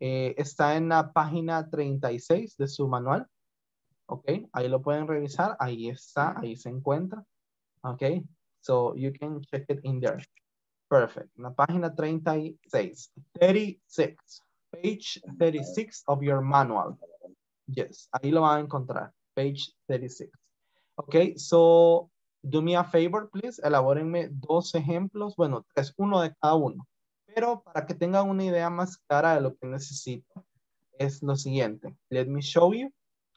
A: Eh, está en la página 36 de su manual. Ok, ahí lo pueden revisar. Ahí está, ahí se encuentra. Ok, so you can check it in there. Perfect. La página 36. 36. Page 36 of your manual. Yes, ahí lo van a encontrar. Page 36. Ok, so do me a favor, please. Elabórenme dos ejemplos. Bueno, tres, uno de cada uno. Pero para que tengan una idea más clara de lo que necesito, es lo siguiente. Let me show you.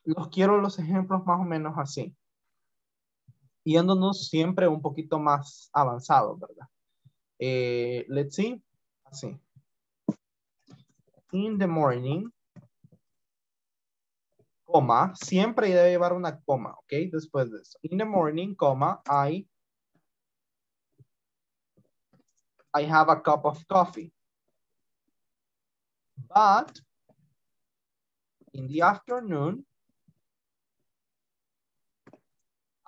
A: Los quiero los ejemplos más o menos así. Yéndonos siempre un poquito más avanzados, ¿verdad? Eh, let's see. Así. In the morning, coma, siempre debe llevar una coma, ¿ok? Después de eso. In the morning, coma, I I have a cup of coffee. But in the afternoon,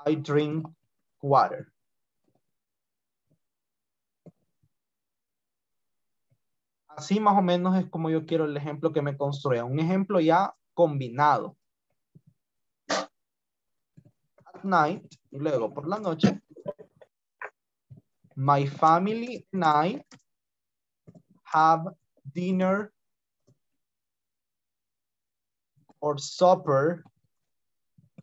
A: I drink water. Así más o menos es como yo quiero el ejemplo que me construya. Un ejemplo ya combinado. At night, luego por la noche, my family and I have dinner or supper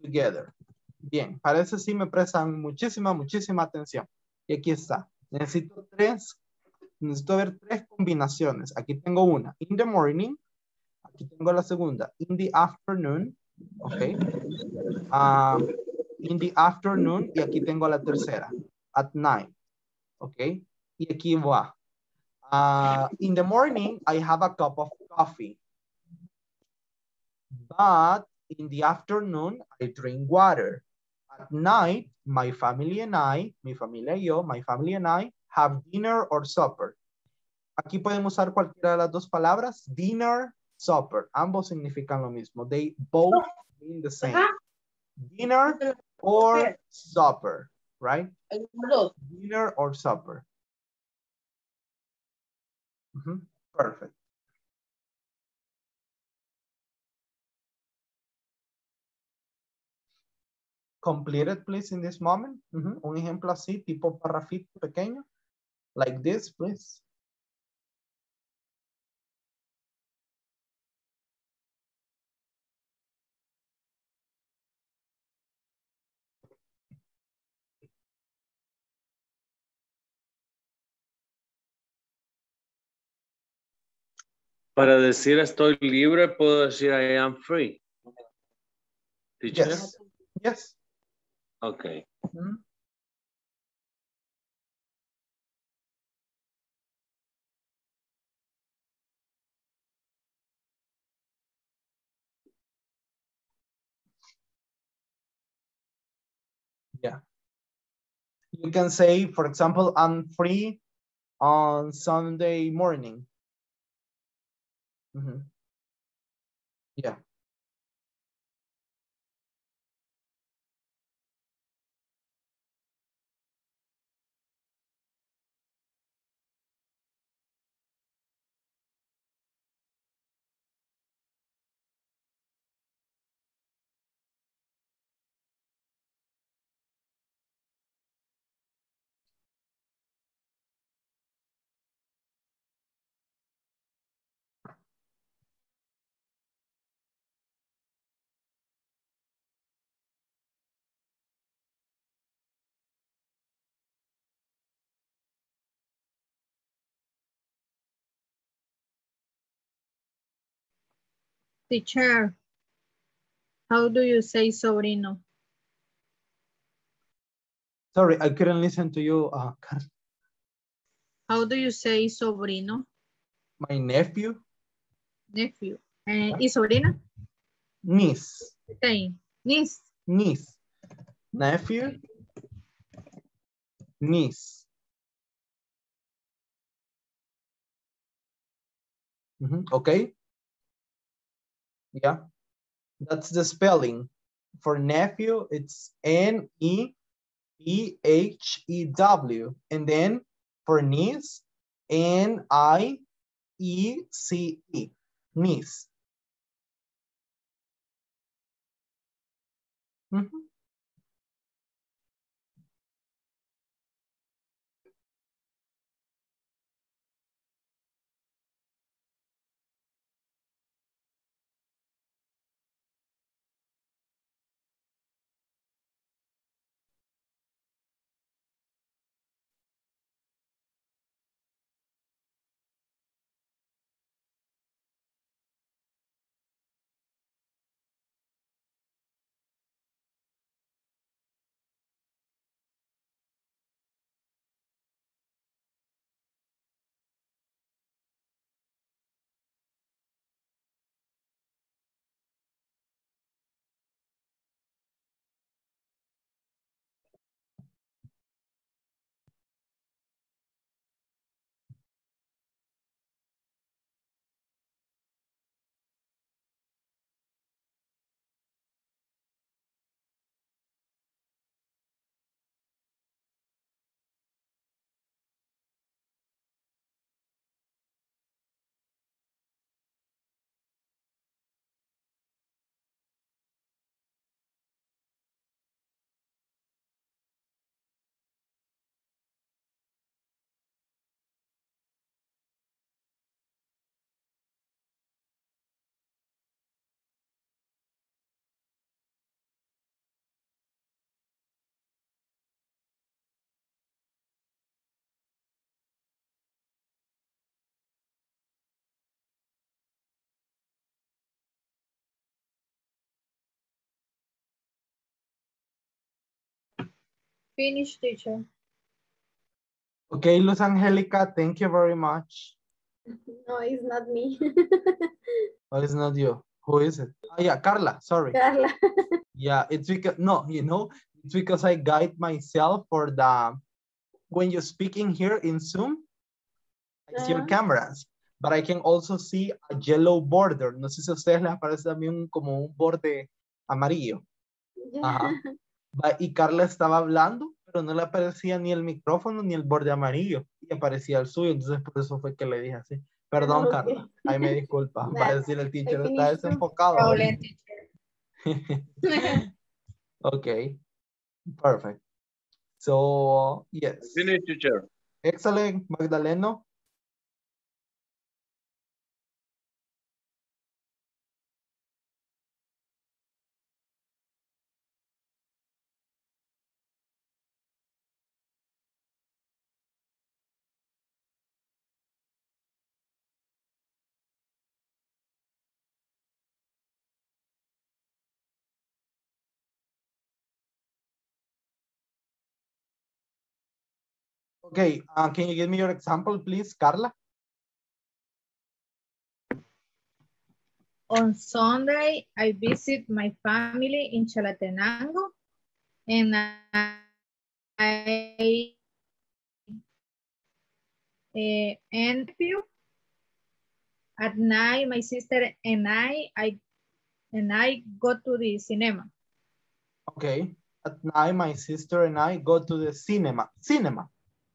A: together. Bien, para eso sí me prestan muchísima, muchísima atención. Y aquí está. Necesito tres, necesito ver tres combinaciones. Aquí tengo una. In the morning. Aquí tengo la segunda. In the afternoon. Ok. Um, in the afternoon. Y aquí tengo la tercera. At night. Ok. Y aquí va. Uh, in the morning, I have a cup of coffee. But in the afternoon, I drink water. At night, my family and I, mi familia y yo, my family and I, have dinner or supper. Aquí podemos usar cualquiera de las dos palabras, dinner, supper. Ambos significan lo mismo. They both mean the same. Dinner or supper, right? Dinner or supper. Mhm, Perfect. Completed, please, in this moment. Ujú, Un ejemplo así, tipo parrafito pequeño. Like this, please.
B: Para decir estoy libre, puedo decir I am free. Teacher?
A: Yes. Yes.
B: Okay.
A: Mm -hmm. Yeah. You can say, for example, I'm free on Sunday morning. Mm-hmm. Yeah.
C: Teacher, how do you say sobrino?
A: Sorry, I couldn't listen to you. Uh,
C: How do you say sobrino?
A: my nephew,
C: Nephew. Eh, ¿Y sobrina?
A: niece,
C: Sí. Niece.
A: niece, nephew, niece. Mhm, Okay. Yeah, that's the spelling. For nephew, it's N E P H E W. And then for niece, N I E C E. Niece.
C: Finish, teacher.
A: Okay, Luz Angelica, thank you very much.
F: No, it's not me.
A: Oh, it's not you. Who is it? Oh, yeah, Carla, sorry.
F: Carla.
A: Yeah, it's because, no, you know, it's because I guide myself for the, when you're speaking here in Zoom, I see your
F: Uh-huh.
A: cameras, but I can also see a yellow border. No sé si a ustedes les aparece también como un borde amarillo.
F: Yeah.
A: Ajá. Y Carla estaba hablando, pero no le aparecía ni el micrófono ni el borde amarillo. Y aparecía el suyo, entonces por eso fue que le dije así. Perdón,
F: ok.
A: Carla. Ahí me disculpa. Va a decir el teacher, está desenfocado. Okay, perfect. So, yes.
B: Finish, teacher.
A: Excellent, Magdaleno. Okay, uh, can you give me your example, please, Carla?
C: On Sunday, I visit my family in Chalatenango. and I, uh, and you at night my sister and I I and I go to the cinema.
A: Okay. At night, my sister and I go to the cinema. Cinema.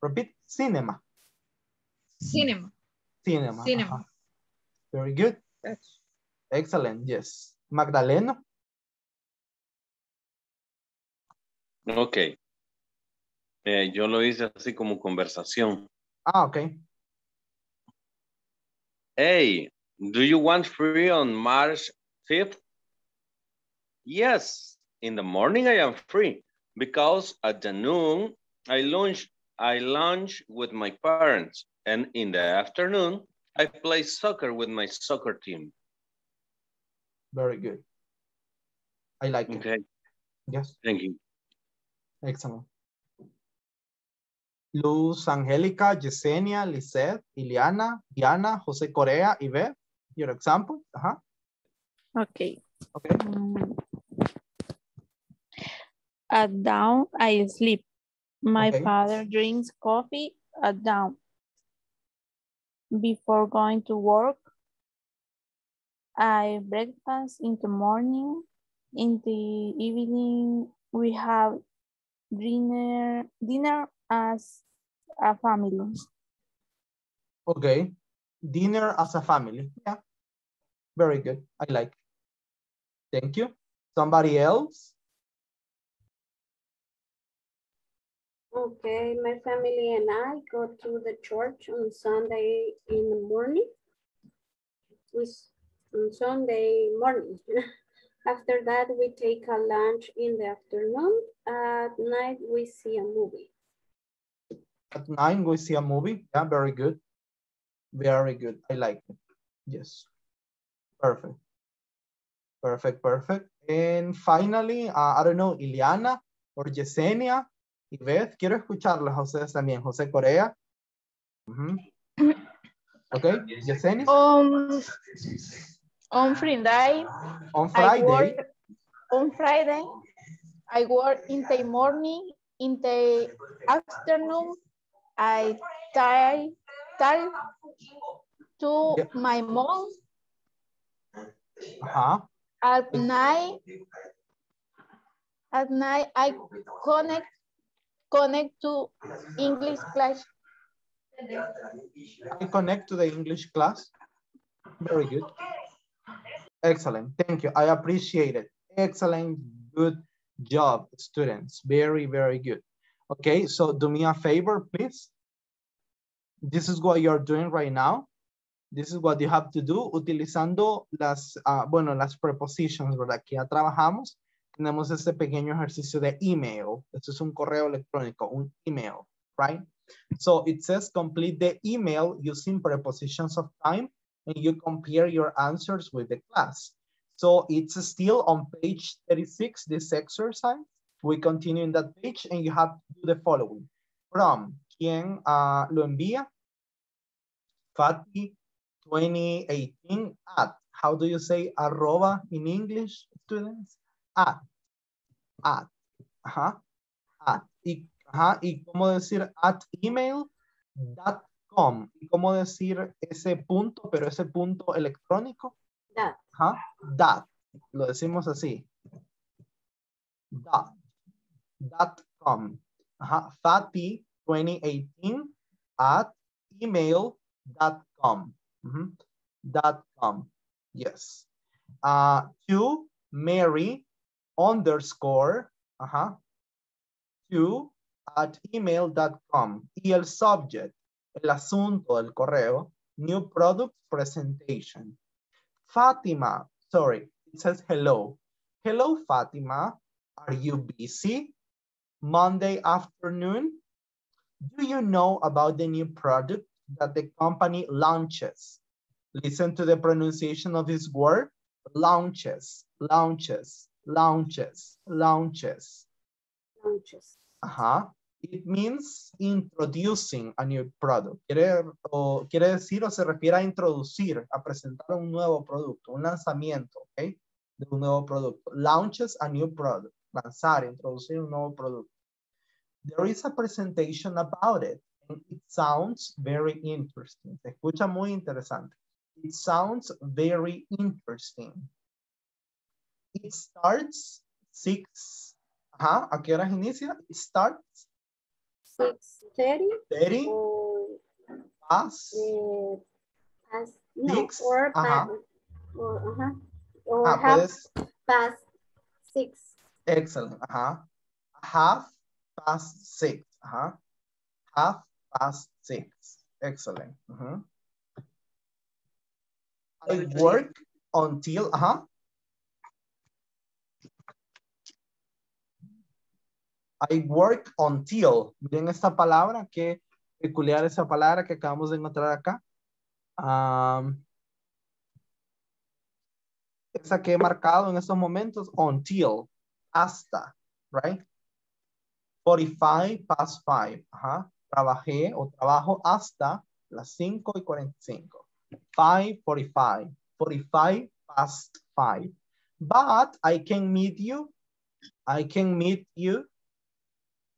A: Repeat. Cinema.
C: Cinema.
A: Cinema.
C: Cinema.
A: ajá. Very good.
C: That's-
A: Excellent. Yes. Magdalena.
B: Ok. Eh, yo lo hice así como conversación.
A: Ah, okay.
B: Hey, do you want free on March 5th? Yes, in the morning I am free because at the noon I lunch I lunch with my parents and in the afternoon I play soccer with my soccer team.
A: Very good. I like it.
B: Okay,
A: Yes.
B: thank you.
A: Excellent. Luz Angélica, Yesenia, Lisette, Iliana, Diana, José Correa, Yvette. Your example. Ajá.
D: Okay.
A: Okay.
D: Mm. At dawn, I sleep. My
A: Okay.
D: father drinks coffee uh, at dawn. Before going to work, I breakfast in the morning. In the evening, we have dinner, dinner as a family.
A: Okay. Dinner as a family. Yeah. Very good. I like. Thank you. Somebody else?
F: Okay, my family and I go to the church on Sunday in the morning. We, on Sunday morning. After that, we take a lunch in the afternoon. At night, we see a movie.
A: At nine, we see a movie. Yeah, very good. Very good. I like it. Yes. Perfect. Perfect, perfect. And finally, uh, I don't know, Iliana or Yesenia, Yvette, quiero escucharlos a ustedes también. José Corea. Ujú. Okay, Yesenia.
D: Um, on Friday,
A: On
D: I
A: Friday,
D: work on Friday. I work in the morning, in the afternoon. I tie, tie to
A: Yeah.
D: my mom
A: ajá,
D: at night. At night, I connect connect to English class.
A: I connect to the English class. Very good. Excellent. Thank you. I appreciate it. Excellent. Good job, students. Very, very good. Okay, so do me a favor, please. This is what you're doing right now. This is what you have to do utilizando las, ah, bueno, las prepositions, ¿verdad? Que ya trabajamos. Tenemos este pequeño ejercicio de email. Esto es un correo electrónico, un email, right? So it says complete the email using prepositions of time and you compare your answers with the class. So it's still on page 36, this exercise. We continue in that page and you have to do the following. From, ¿quién ah, lo envía? Fati 2018 at. How do you say arroba in English, students? At. At. Ajá. At. Y, ajá. ¿Y cómo decir at email? Dot com. ¿Y cómo decir ese punto, pero ese punto electrónico?
F: That.
A: Ajá. Dot. Lo decimos así. Dot. Dot com. Ajá. Fati 2018 at email.com. Ujú. Dot com. Yes. Uh, to Mary underscore, ajá, to at email.com. Y el subject, el asunto del correo, new product presentation. Fatima, sorry, it says hello. Hello, Fatima. Are you busy? Monday afternoon? Do you know about the new product that the company launches? Listen to the pronunciation of this word. Launches, launches, launches, launches.
F: Lunches.
A: Ajá. It means introducing a new product. Quiere, o, quiere decir o se refiere a introducir, a presentar un nuevo producto, un lanzamiento, ¿ok? De un nuevo producto. Launches a new product. lanzar, introducir un nuevo producto. There is a presentation about it. And it sounds very interesting. Se escucha muy interesante. It sounds very interesting. It starts six. Ajá, ¿a qué horas inicia? It starts
F: 6.30
A: 30
F: or
A: past.
F: uh, past, no,
A: Six,
F: or
A: ajá.
F: past, or, or
A: Ah,
F: half
A: puedes.
F: past six.
A: Excellent. Ajá. Half past six. Ajá. Half past six. Excellent. Ujú. I work until, ajá. I work until. Miren esta palabra, qué peculiar esa palabra que acabamos de encontrar acá. Am, esa que he marcado en estos momentos, until, hasta, right? 45 past 5. Ajá. Trabajé o trabajo hasta las 5 y 45. 5.45. 45 past 5. But I can meet you. I can meet you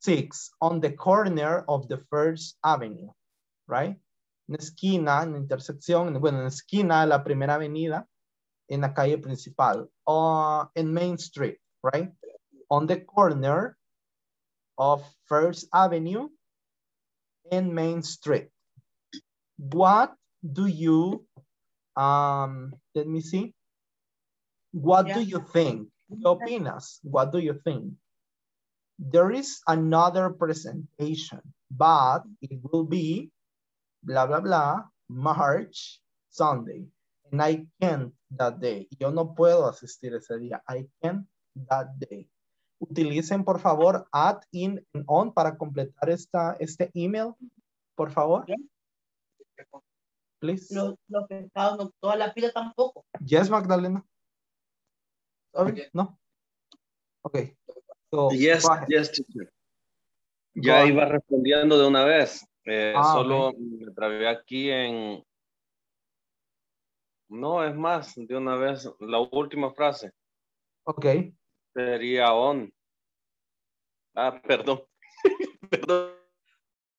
A: 6 on the corner of the First Avenue, right? En la esquina, en la intersección, bueno, en la esquina de la primera avenida, en la calle principal, uh, in Main Street, right? On the corner of First Avenue and Main Street. What do you, um, let me see. What do you think? ¿Qué opinas? What do you think? There is another presentation, but it will be blah, blah, blah, March, Sunday. And I can't that day. Yo no puedo asistir ese día. I can't that day. Utilicen, por favor, at, in, and on para completar esta, este email, por favor. Please.
J: Los, los no, toda la pila tampoco.
A: Yes, Magdalena. Sorry, no. Okay. So,
B: Yes, yes, teacher. Ya
A: Go
B: iba respondiendo de una vez. Eh,
A: Ah,
B: solo me trabé aquí en... No, es más, de una vez, la última frase
A: Okay.
B: sería on. Ah, perdón. perdón.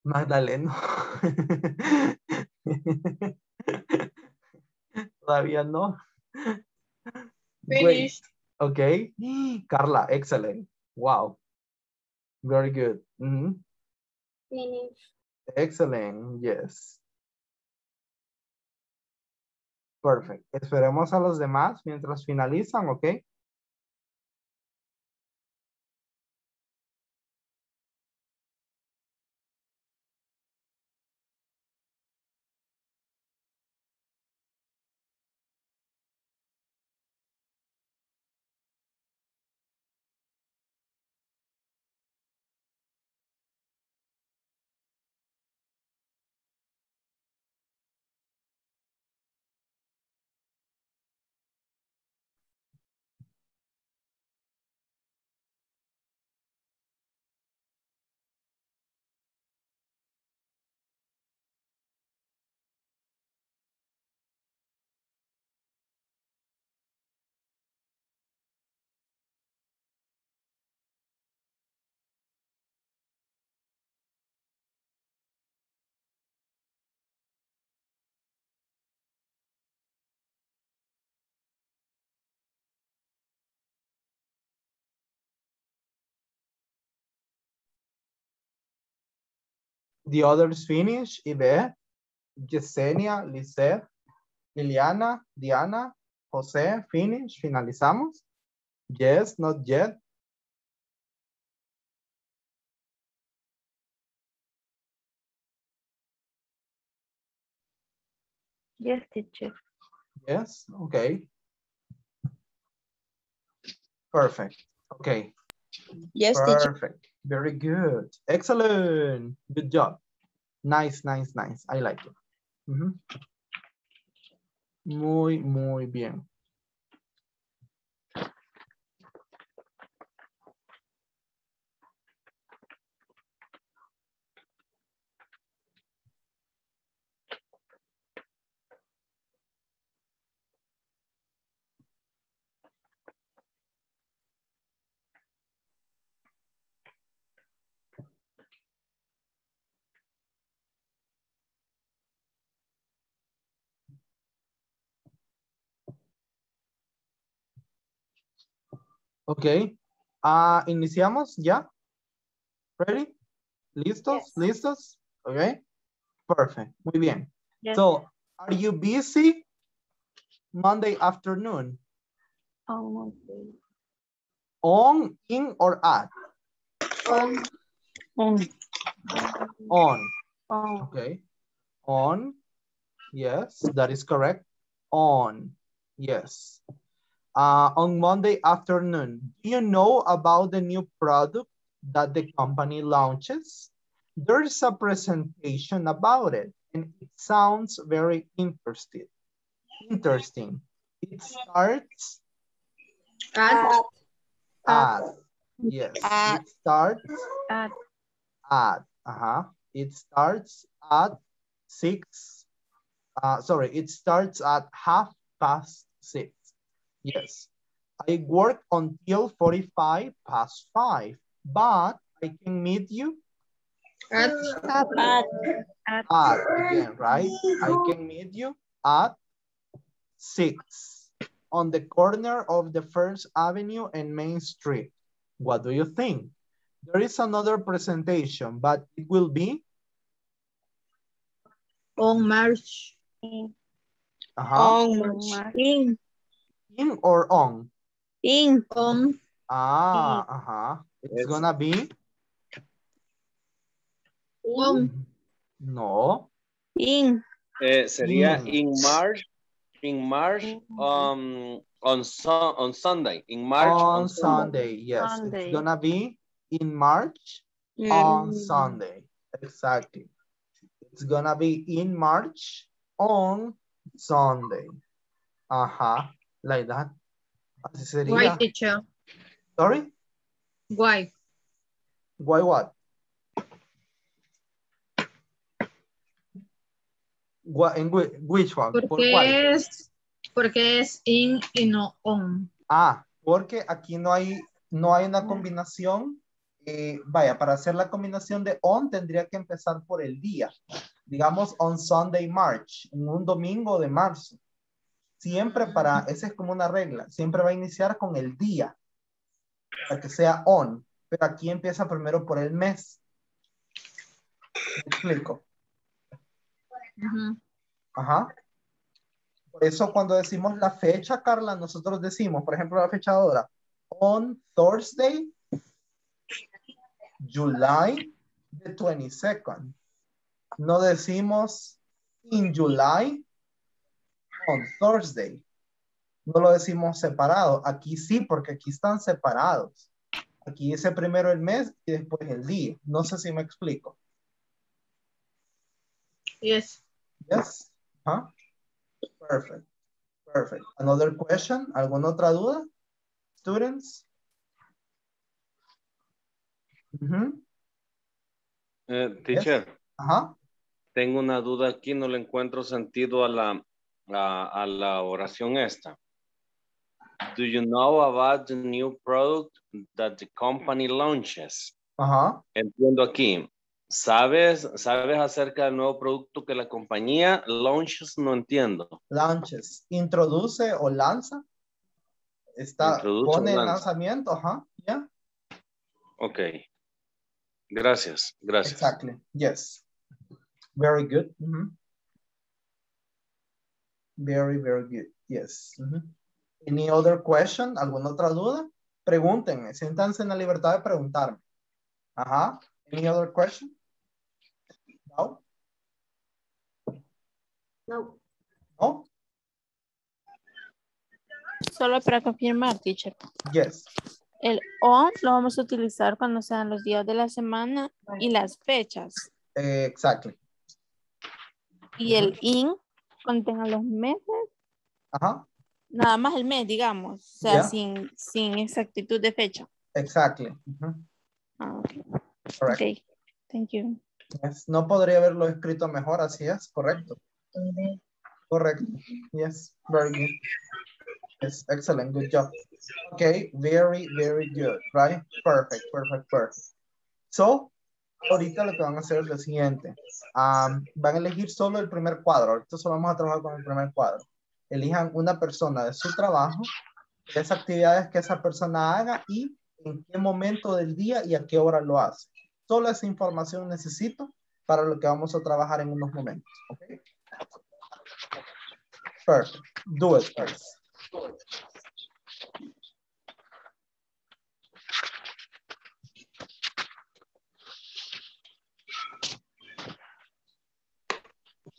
A: Magdaleno. Todavía no.
C: Finish.
A: Okay. Carla, excellent. Wow. Very good. Mhm.
F: Finish.
A: Excellent. Yes. Perfect. Esperemos a los demás mientras finalizan, ¿ok? The others finish. Ibe, Yesenia, Lisette, Liliana, Diana, José, finish. Finalizamos. Yes, not yet.
E: Yes, teacher.
A: Yes, okay. Perfect. Okay.
I: Yes, teacher.
A: Perfect. Very good. Excellent. Good job. Nice, nice, nice. I like it. Muy, muy bien. Ok. Ah, iniciamos ya. Ready? ¿Listos?
F: Yes.
A: ¿Listos? Ok. Perfect. Muy bien.
I: Yes.
A: So, are you busy Monday afternoon?
I: Oh, okay.
A: On, in, or at?
I: On. On.
A: On.
I: On.
A: Okay. On. Yes, that is correct. On. Yes. Uh, on Monday afternoon, do you know about the new product that the company launches? There's a presentation about it and it sounds very interesting. Interesting. It starts
C: At,
F: At,
A: at, yes,
G: At.
A: it starts
I: At.
A: at, uh-huh. It starts at six, uh, sorry, it starts at half past six. Yes. I work until 45 past five, but I can meet you
C: at,
I: At. At.
A: at, again, right? I can meet you at six on the corner of the First Avenue and Main Street. What do you think? There is another presentation, but it will be
C: on March,
A: uh-huh,
G: On.
I: In.
A: In or on?
I: In.
C: on,
A: Ah, uh-huh. It's
B: It's-
A: gonna be,
C: on,
A: no,
I: In.
B: Eh, sería
A: Mm.
B: in March, in March, um, on sun, on Sunday, in March
A: on Sunday, yes.
I: Sunday.
A: It's gonna be in March
G: Mm.
A: on Sunday. Exactly. It's gonna be in March on Sunday. Ajá, like that. Así sería.
C: why teacher,
A: Sorry?
C: why,
A: Why what? What, in whi- which one? ¿Por cuál?
C: porque es, porque es in y no on.
A: Ah, porque aquí no hay, no hay una combinación. eh, vaya, para hacer la combinación de on tendría que empezar por el día. Digamos on Sunday March, en un domingo de marzo. Siempre para, esa es como una regla, siempre va a iniciar con el día, para que sea on, pero aquí empieza primero por el mes. ¿Me explico? Ajá. Por eso cuando decimos la fecha, Carla, nosotros decimos, por ejemplo, la fecha ahora, on Thursday, July the 22nd. No decimos in July, on Thursday. No lo decimos separado. Aquí sí, porque aquí están separados. Aquí dice primero el mes y después el día. No sé si me explico.
C: Yes,
A: Yes. Huh? Perfect. Perfect. Another question? ¿Alguna otra duda? Students? Ujú.
B: Eh, teacher,
A: Ajá.
B: tengo una duda aquí, no le encuentro sentido a la, a, a la oración esta. Do you know about the new product that the company launches?
A: Ajá.
B: Entiendo aquí. ¿Sabes, ¿Sabes acerca del nuevo producto que la compañía launches? No entiendo.
A: Launches. Introduce o lanza. Está,
B: Introduce
A: pone
B: lanza.
A: lanzamiento. Ajá. Yeah.
B: Ok. Gracias, gracias.
A: Exactly. Yes. Very good. Very, very good. Yes. Any other question? ¿Alguna otra duda? Pregúntenme. Siéntanse en la libertad de preguntarme. Ajá. Any other question? No?
F: no,
A: No?
D: Solo para confirmar, teacher.
A: Yes.
D: El on lo vamos a utilizar cuando sean los días de la semana y las fechas.
A: Exactly.
D: Y el in cuando tengan los meses,
A: Ajá.
D: nada más el mes, digamos. O sea,
A: Ya.
D: sin, sin exactitud de fecha.
A: Exactly. Mhm.
D: Ah, ok.
A: Correct.
D: Ok. Thank you.
A: Yes. No podría haberlo escrito mejor, así es, correcto. Correcto. Yes, very good. Yes, excellent, good job. Okay, very, very good, right? Perfect, perfect, perfect. So, ahorita lo que van a hacer es lo siguiente. Am, van a elegir solo el primer cuadro. Ahorita solo vamos a trabajar con el primer cuadro. Elijan una persona de su trabajo tres actividades que esa persona haga y en qué momento del día y a qué hora lo hace. Solo esa información necesito para lo que vamos a trabajar en unos momentos. Okay? Perfect. Do it first.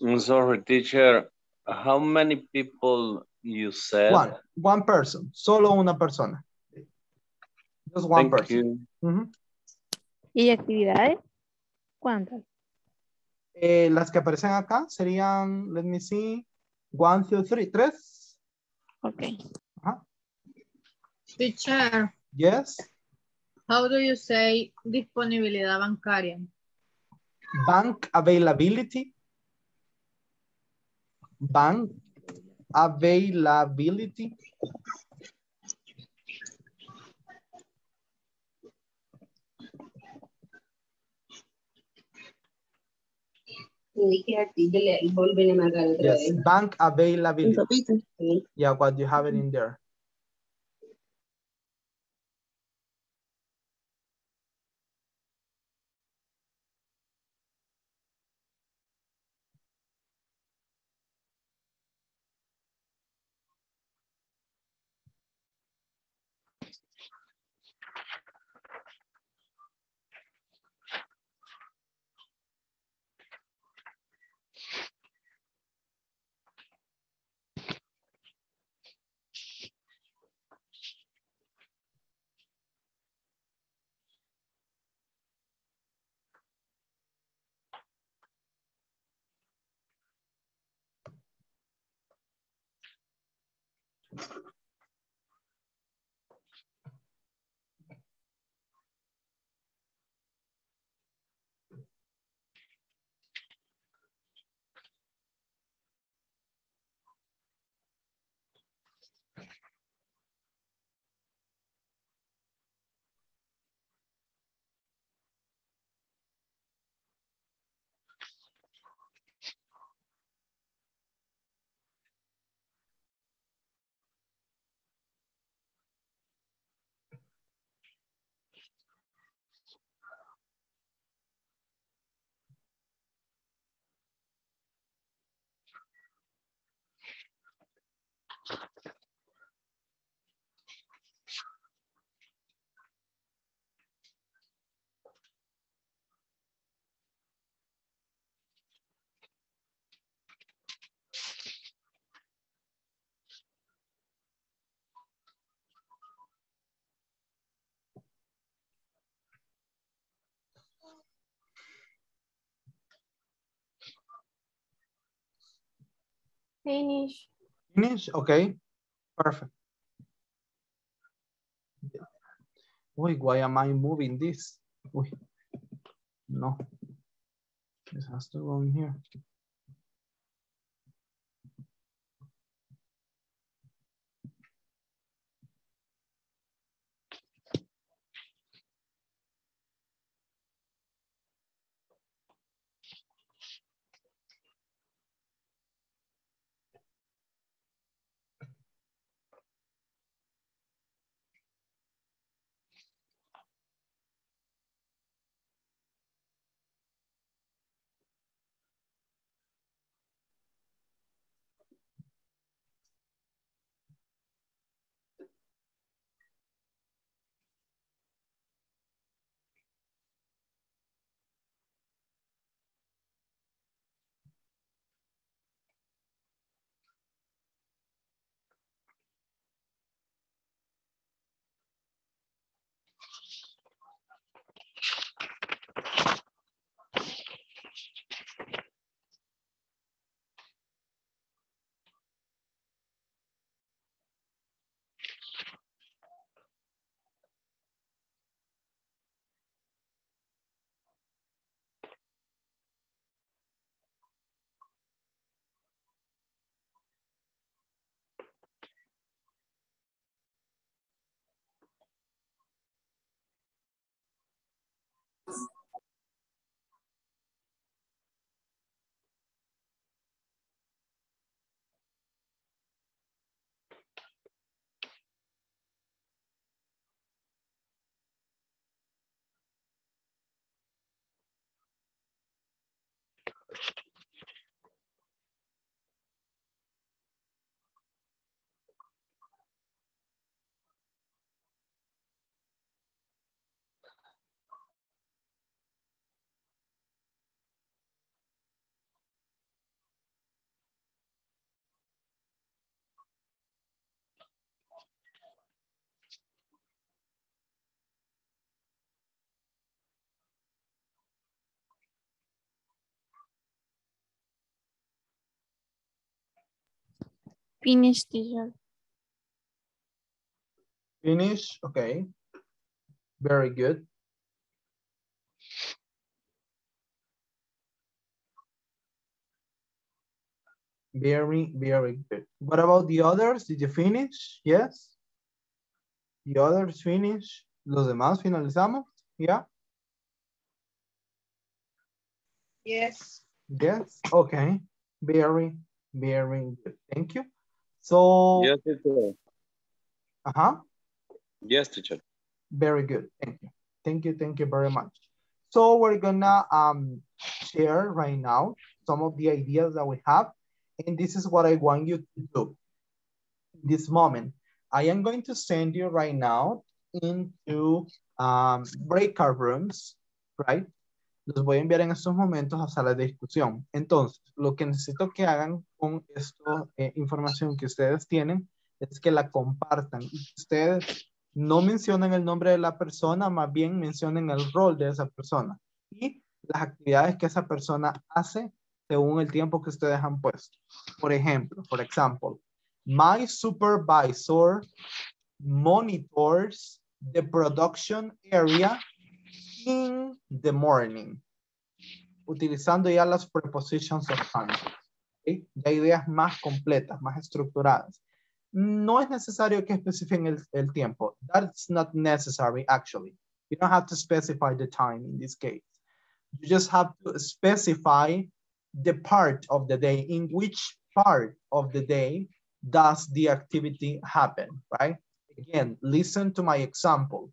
B: I'm sorry, teacher. How many people you said?
A: One, one person, solo una persona. Just one
B: Thank
A: person.
B: you.
A: Ujú.
I: ¿Y actividades? ¿Cuántas?
A: Eh, las que aparecen acá serían, let me see, one, two, three, tres.
D: Ok.
A: Ajá.
C: Teacher,
A: Yes.
C: how do you say disponibilidad bancaria?
A: Bank availability. Bank availability.
G: Vuelven a marcar otra
A: Yes. Bank availability. Yeah, what you have it in there.
F: Finish.
A: Finish, okay, perfect. Wait, why am I moving this? Uy. No. This has to go in here.
D: Finish, teacher.
A: Finish, okay. Very good. Very, very good. What about the others? Did you finish? Yes? The others finish. Los demás finalizamos? Yeah?
C: Yes.
A: Yes? Okay. Very, very good. Thank you. So,
B: Yes, teacher.
A: uh-huh.
B: Yes, teacher.
A: Very good. Thank you. Thank you. Thank you very much. So we're gonna um, share right now some of the ideas that we have. And this is what I want you to do. This moment, I am going to send you right now into um, breakout rooms, right? Los voy a enviar en estos momentos a salas de discusión. Entonces, lo que necesito que hagan con esta información que ustedes tienen es que la compartan ustedes no mencionen el nombre de la persona, más bien mencionen el rol de esa persona y las actividades que esa persona hace según el tiempo que ustedes han puesto. Por ejemplo, por ejemplo, my supervisor monitors the production area in the morning. Utilizando ya las prepositions of time. ¿ok? Ya ideas más completas, más estructuradas. No es necesario que especifiquen el, el tiempo. That's not necessary, actually. You don't have to specify the time in this case. You just have to specify the part of the day, in which part of the day does the activity happen, right? Again, listen to my example.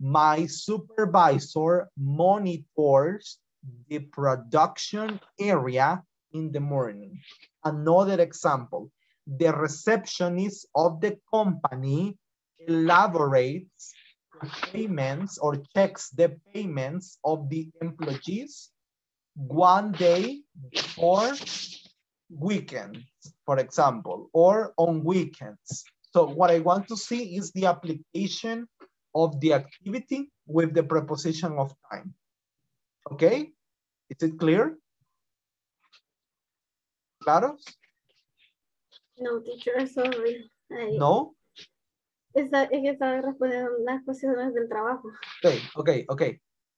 A: My supervisor monitors the production area in the morning. Another example, the receptionist of the company elaborates payments or checks the payments of the employees one day before weekends, for example, or on weekends. So what I want to see is the application of the activity with the preposition of time. Okay? Is it clear? Claros?
F: No, teacher, sorry.
A: No?
F: Esa, es que estaba respondiendo las cuestiones del trabajo.
A: Ok, ok, ok.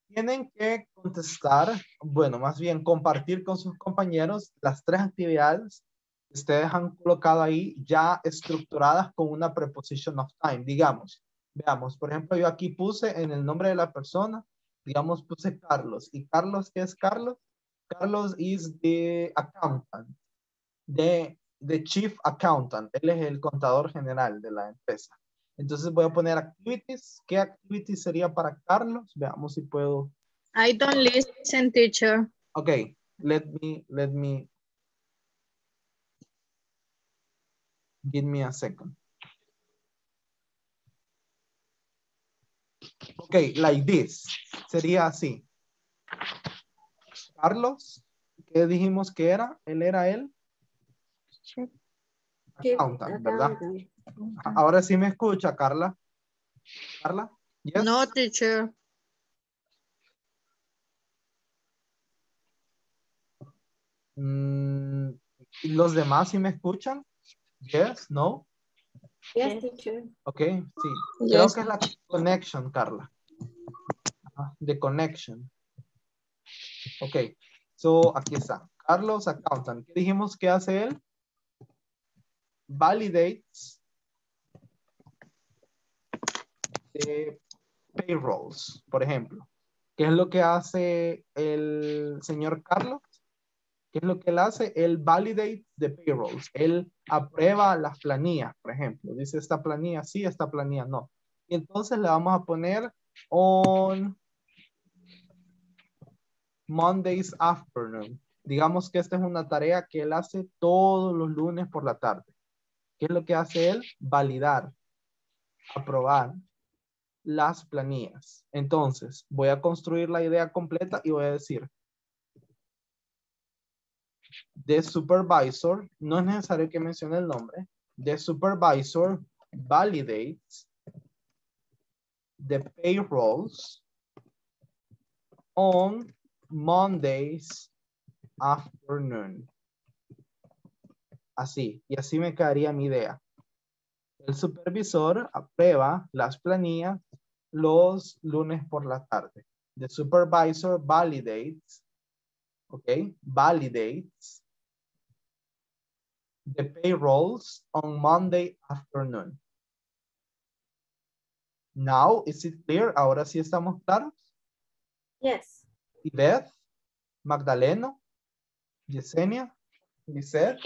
A: Tienen que contestar, bueno, más bien compartir con sus compañeros las tres actividades que ustedes han colocado ahí ya estructuradas con una preposition of time. Digamos, veamos, por ejemplo, yo aquí puse en el nombre de la persona, digamos, puse Carlos. ¿Y Carlos qué es Carlos? Carlos is the accountant, the, the chief accountant. Él es el contador general de la empresa. Entonces voy a poner activities. ¿Qué activities sería para Carlos? Veamos si puedo.
C: I don't listen, teacher.
A: Okay, let me, let me. Give me a second. Okay, like this. Sería así. Carlos, ¿qué dijimos que era? Él era él. Accountant, ¿verdad? Ahora sí me escucha, Carla. Carla. Yes?
C: No, teacher.
A: Mm, ¿y ¿Los demás sí me escuchan? Yes, no.
F: Yes, teacher.
A: Ok, sí. Creo que es la connection, Carla. The connection. Ok, so aquí está. Carlos Accountant. ¿Qué dijimos que hace él? Validates the payrolls, por ejemplo. ¿Qué es lo que hace el señor Carlos? ¿Qué es lo que él hace? Él validate the payrolls. Él aprueba las planillas, por ejemplo. Dice esta planilla sí, esta planilla no. Y entonces le vamos a poner on Mondays afternoon. Digamos que esta es una tarea que él hace todos los lunes por la tarde. ¿Qué es lo que hace él? Validar, aprobar las planillas. Entonces, voy a construir la idea completa y voy a decir, the supervisor, no es necesario que mencione el nombre, the supervisor validates the payrolls on Mondays afternoon. así, y así me quedaría mi idea. El supervisor aprueba las planillas los lunes por la tarde. The supervisor validates, okay, validates the payrolls on Monday afternoon. Now, is it clear? Ahora sí estamos claros.
F: Yes.
A: Beth, Magdaleno, Yesenia, Lisette.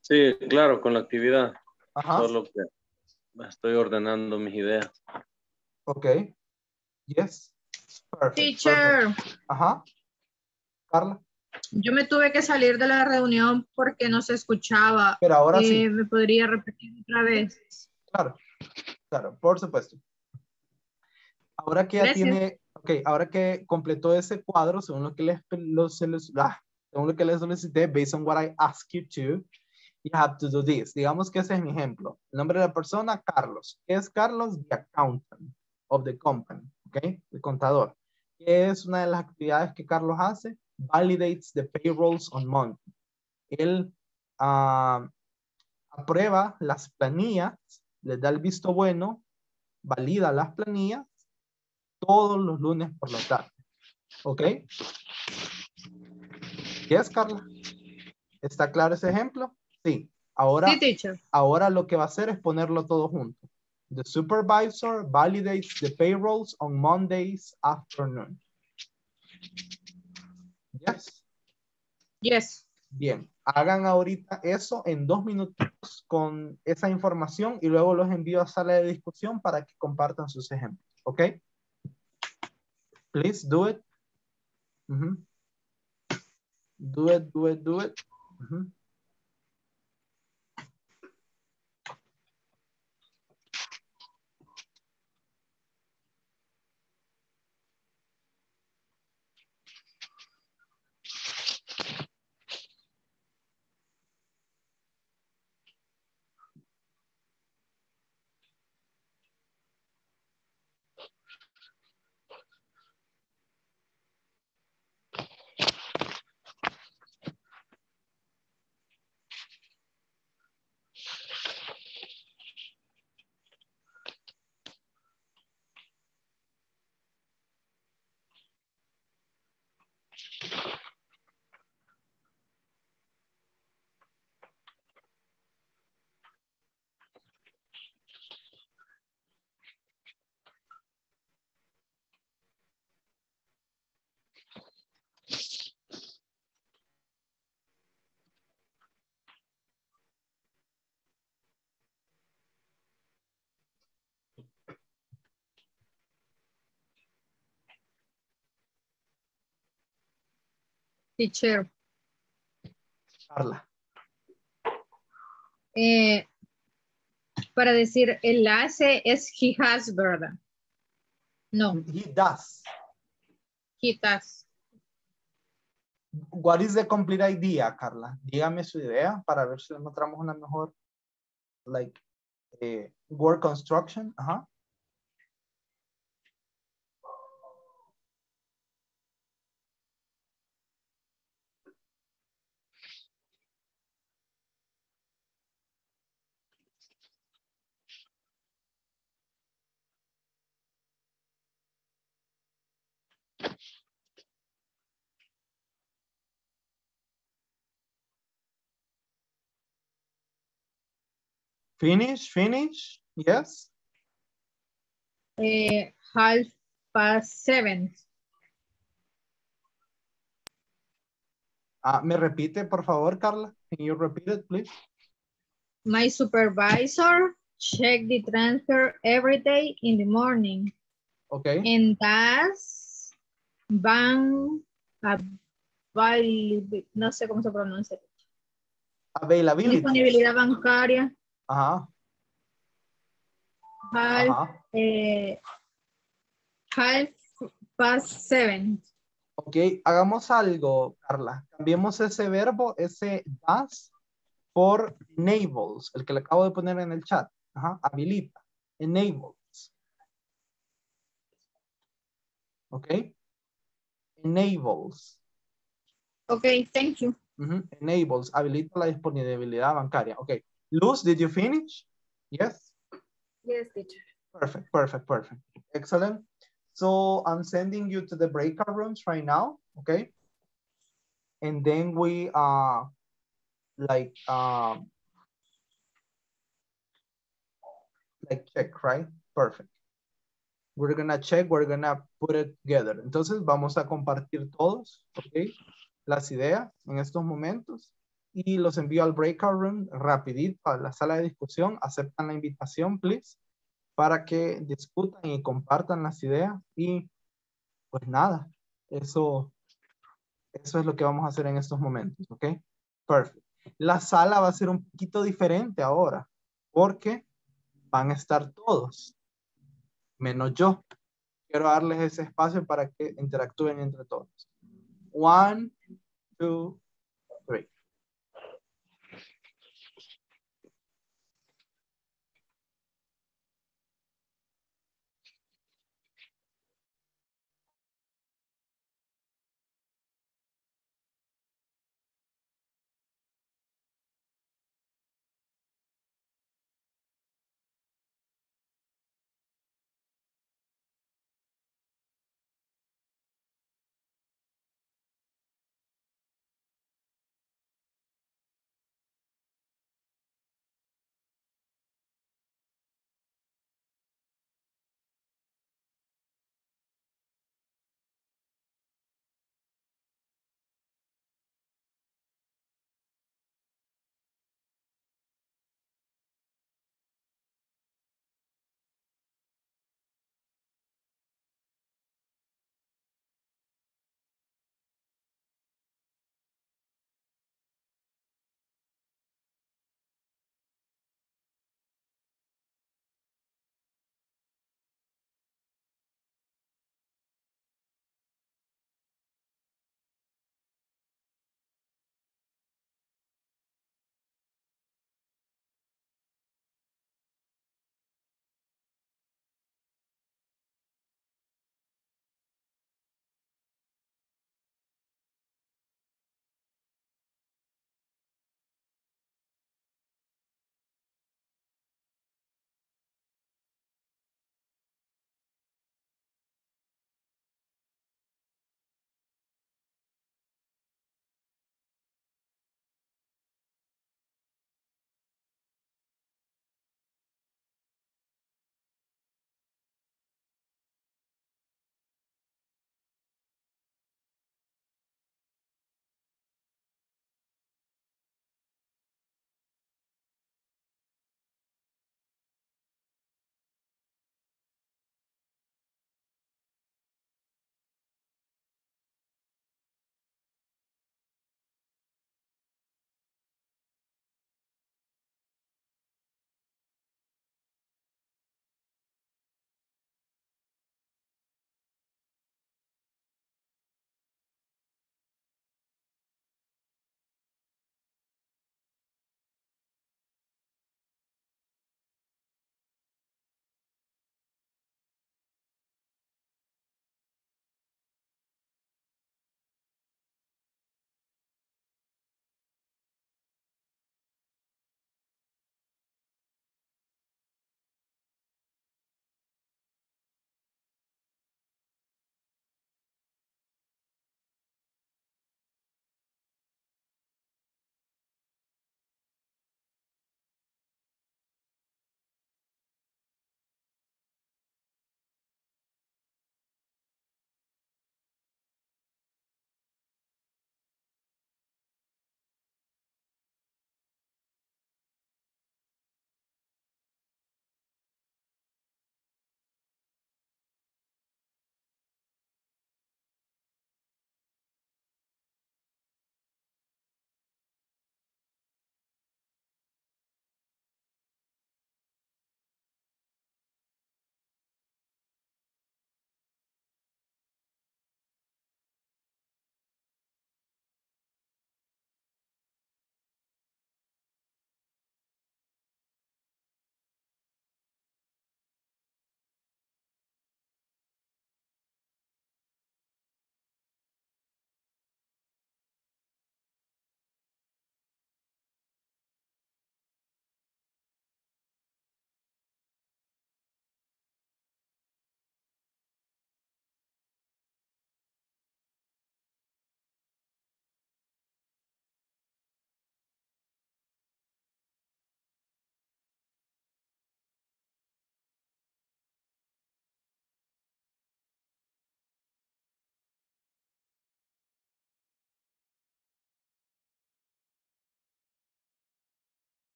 B: Sí, claro, con la actividad.
A: Ajá.
B: Solo que estoy ordenando mis ideas.
A: Ok. Yes. Perfect,
C: Teacher,
A: perfect. Ajá. Carla.
C: Yo me tuve que salir de la reunión porque no se escuchaba.
A: Pero ahora
C: Eh,
A: sí.
C: ¿Me podría repetir otra vez?
A: Claro. Claro, por supuesto. Ahora que ya tiene, ok, ahora que completó ese cuadro, según lo que les, lo- se les- ah, según lo que les solicité, based on what I ask you to, you have to do this. Digamos que ese es mi ejemplo. El nombre de la persona, Carlos. ¿Qué es Carlos? The accountant of the company, ok, el contador. ¿Qué es una de las actividades que Carlos hace? Validates the payrolls on Monday. Él ah, aprueba las planillas, les da el visto bueno, valida las planillas todos los lunes por la tarde. ¿Ok? Yes, Carla. ¿Está claro ese ejemplo? Sí. Ahora,
C: Sí,
A: ahora lo que va a hacer es ponerlo todo junto. The supervisor validates the payrolls on Mondays afternoon. Yes.
C: Yes.
A: Bien, hagan ahorita eso en dos minutos con esa información y luego los envío a sala de discusión para que compartan sus ejemplos. ¿Ok? Please do it. Do it, do it, do it.
C: Teacher.
A: Carla.
C: Eh, para decir enlace es he has, ¿verdad? No,
A: He does.
C: he does.
A: What is the complete idea, Carla? Dígame su idea para ver si encontramos una mejor, like, eh, word construction. Ajá. Finish, finish. Yes.
C: Eh, half past seven.
A: Ah, ¿Me repite, por favor, Carla? Can you repeat it, please?
C: My supervisor check the transfer every day in the morning
A: Okay.
C: and does bank availability, no sé cómo se pronuncia.
A: Availability.
C: Disponibilidad bancaria,
A: Ajá.
C: half,
A: Ajá.
C: eh, half past seven.
A: Ok, hagamos algo, Carla. Cambiemos ese verbo, ese does, por enables, el que le acabo de poner en el chat. Ajá, habilita. Enables. Ok. Enables.
C: Okay, thank you.
A: Enables, habilita la disponibilidad bancaria. Okay. Luz, did you finish? Yes?
F: Yes, teacher.
A: Perfect, perfect, perfect. Excellent. So I'm sending you to the breakout rooms right now, okay? And then we uh like um like check, right? Perfect. We're gonna check, we're gonna put it together. Entonces vamos a compartir todos, ok, las ideas en estos momentos y los envío al breakout room rapidito a la sala de discusión. Aceptan la invitación, please, para que discutan y compartan las ideas y pues nada, eso, eso es lo que vamos a hacer en estos momentos, ok? Perfect. La sala va a ser un poquito diferente ahora porque van a estar todos, menos yo. Quiero darles ese espacio para que interactúen entre todos. One, two,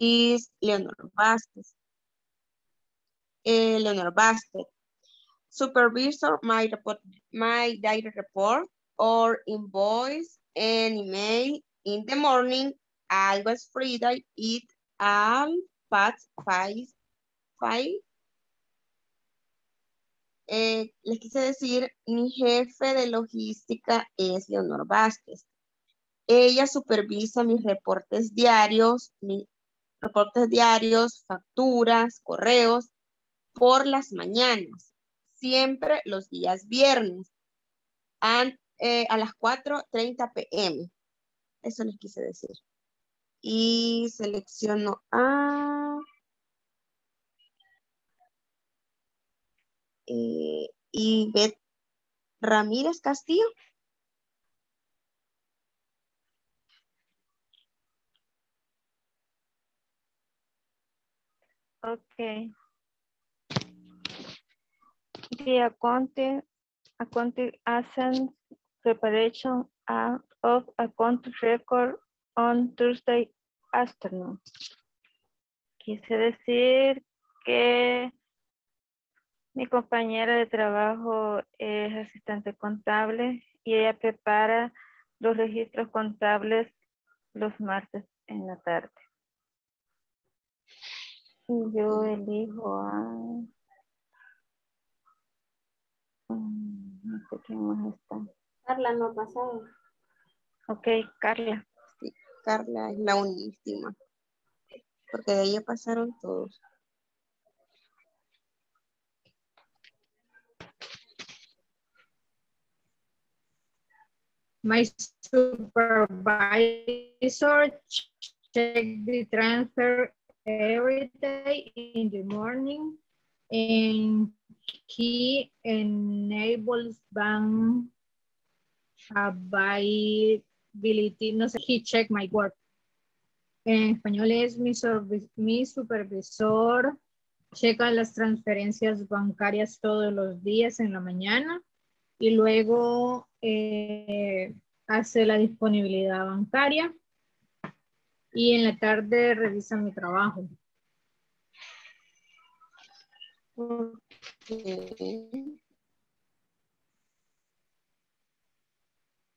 G: is Leonor Vasquez. Eh, Leonor Vasquez. Supervisor might report my daily report or invoice and email in the morning. I was free to eat all past five, five. Eh, les quise decir, mi jefe de logística es Leonor Vázquez. Ella supervisa mis reportes diarios, mis reportes diarios, facturas, correos, por las mañanas, siempre los días viernes, an- eh, a las 4.30 pm. Eso les quise decir. Y selecciono a... Eh, Ivette Ramírez Castillo.
D: Okay. The accounting, accounting assent preparation of account record on Thursday afternoon. Quise decir que mi compañera de trabajo es asistente contable y ella prepara los registros contables los martes en la tarde. Y yo elijo a... No sé quién más está.
F: Carla no ha pasado.
D: Ok, Carla.
G: Sí, Carla es la última. Porque de ella pasaron todos.
C: My supervisor check the transfer every day in the morning and he enables bank availability. No sé, he check my work. En español es mi, mi supervisor checa las transferencias bancarias todos los días en la mañana y luego eh, hace la disponibilidad bancaria y en la tarde revisa mi trabajo.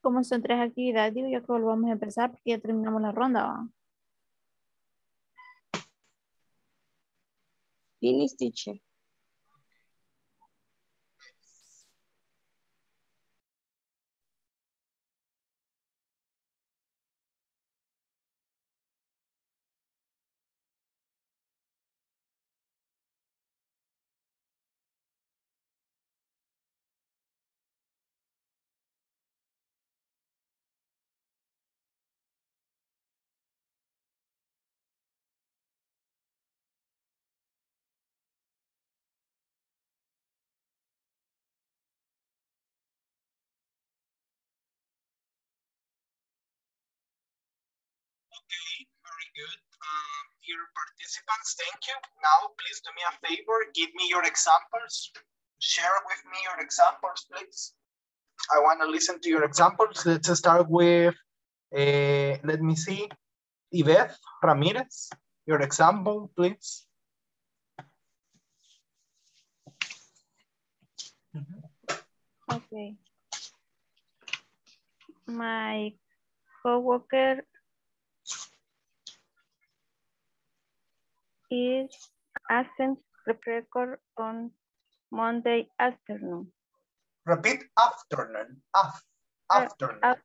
K: Como son tres actividades, digo yo que volvamos a empezar porque ya terminamos la ronda. ¿va?
G: Finish teacher.
A: Good. Um, dear participants, thank you. Now, please do me a favor, give me your examples. Share with me your examples, please. I want to listen to your examples. Let's start with, uh, let me see, Yvette Ramirez. Your example, please.
D: Okay. My coworker is absent record on Monday afternoon.
A: Repeat afternoon. Af, afternoon.
D: af-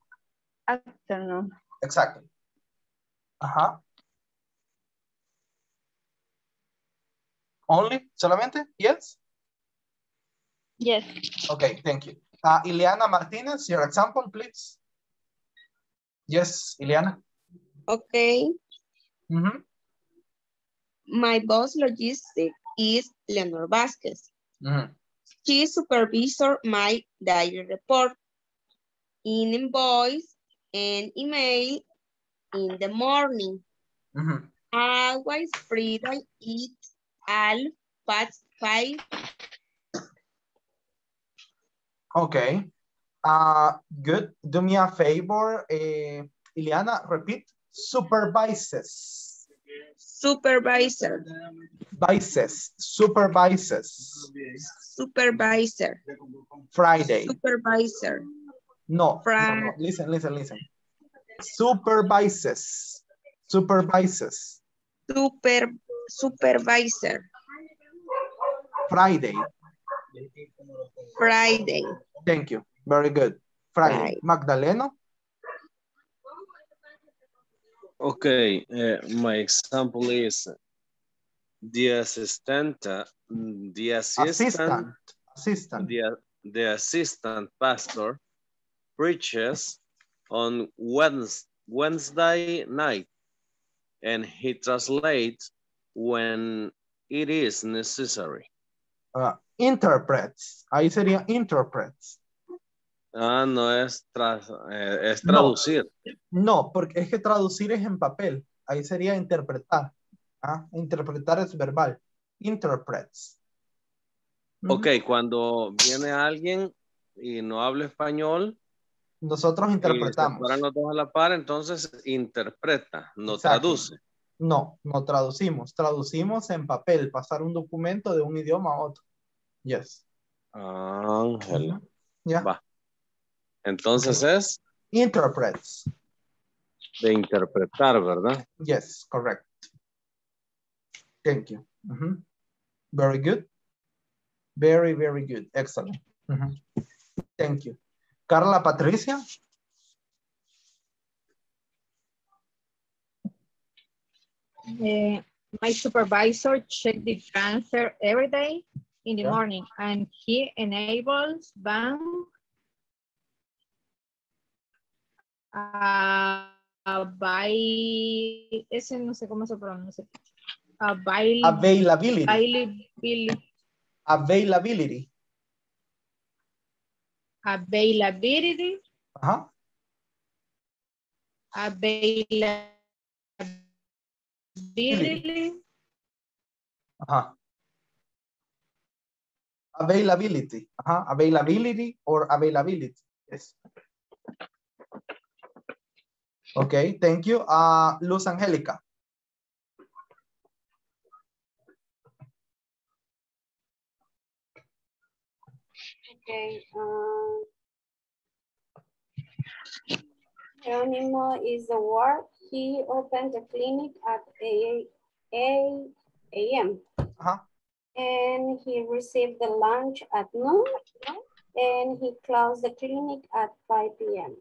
D: Afternoon.
A: Exactly. Ajá. Only? ¿Solamente? Yes?
D: Yes.
A: Okay, thank you. Uh, Ileana Martinez, your example, please. Yes, Ileana.
G: Okay.
A: Mhm.
G: My boss logistic is Leonor Vasquez. She supervisor my diary report in invoice and email in the morning.
A: Mhm.
G: Always free to eat all past five.
A: Okay. Uh, good. Do me a favor, uh, Ileana, repeat. Supervises.
G: Supervisor.
A: Vices. Supervises.
G: Supervisor.
A: Friday.
G: Supervisor.
A: No, no, no. Listen, listen, listen. Supervises. Supervises.
G: Super, supervisor.
A: Friday.
G: Friday.
A: Thank you. Very good. Friday.
G: Friday.
A: Magdaleno.
B: Okay, uh, my example is the assistant, the assistant,
A: Assistant. Assistant.
B: the, the assistant pastor preaches on Wednes- Wednesday night and he translates when it is necessary.
A: Uh, interprets. Ahí sería interprets.
B: Ah, no es, tras- eh, es traducir.
A: No, porque es que traducir es en papel. Ahí sería interpretar. Ah, Interpretar es verbal. Interprets.
B: Ok, cuando viene alguien y no habla español,
A: Nosotros interpretamos.
B: paran los dos a la par, entonces interpreta, no
A: Exacto.
B: traduce.
A: No, no traducimos. Traducimos en papel, pasar un documento de un idioma a otro. Yes.
B: Ángel.
A: Ya.
B: Va. Entonces es
A: Interprets.
B: de interpretar, ¿verdad?
A: Yes, correct. Thank you. Very good. Very, very good. Excellent. Thank you. Carla Patricia.
C: Uh, my supervisor check the transfer every day in the
A: Yeah.
C: morning and he enables bank uh, by ese no sé cómo se pronuncia avail,
A: Availability.
C: availability
A: Availability.
C: availability
A: Ajá.
C: availability
A: Ajá. Availability. Ajá. Availability or availability. Yes. Okay, thank you. Uh, Luz Angélica.
F: Okay. Um, Geronimo is the word. He opened the clinic at 8 8 a.m.
A: Ajá.
F: And he received the lunch at noon. And he closed the clinic at 5 p.m.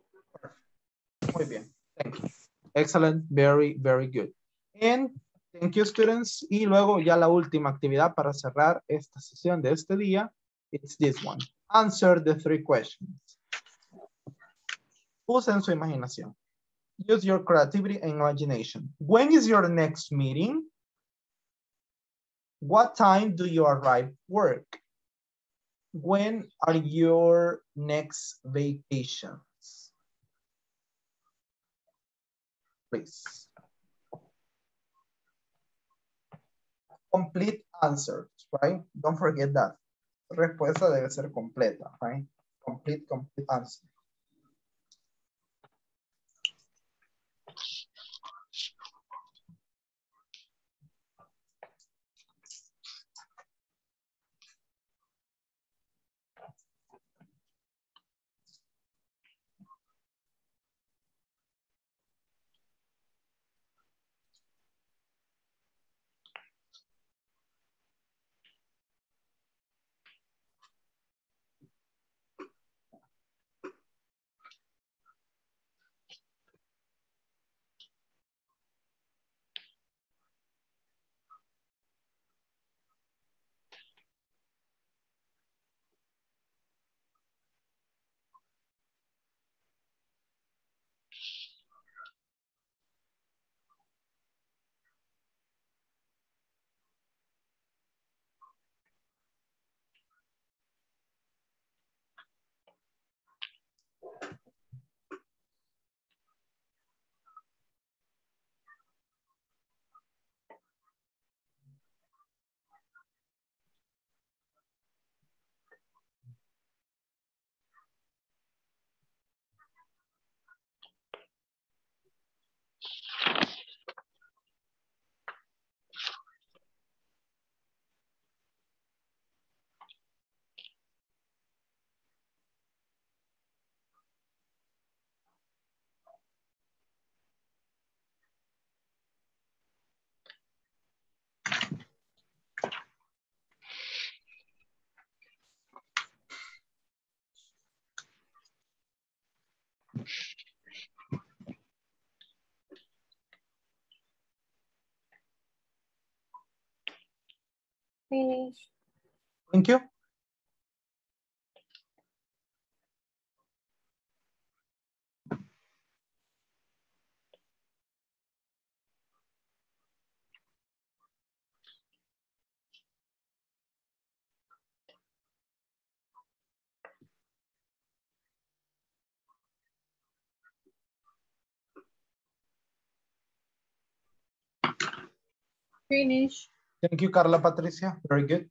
A: Muy bien. Thank you. Excellent. Very, very good. And thank you, students. Y luego ya la última actividad para cerrar esta sesión de este día. It's this one. Answer the three questions. Usen su imaginación. Use your creativity and imagination. When is your next meeting? What time do you arrive work? When are your next vacations? Please. Complete answers, right? Don't forget that. Respuesta debe ser completa, right? Complete, complete answer.
F: Finish.
A: Thank you.
C: Finish.
A: Thank you, Carla Patricia. Very good.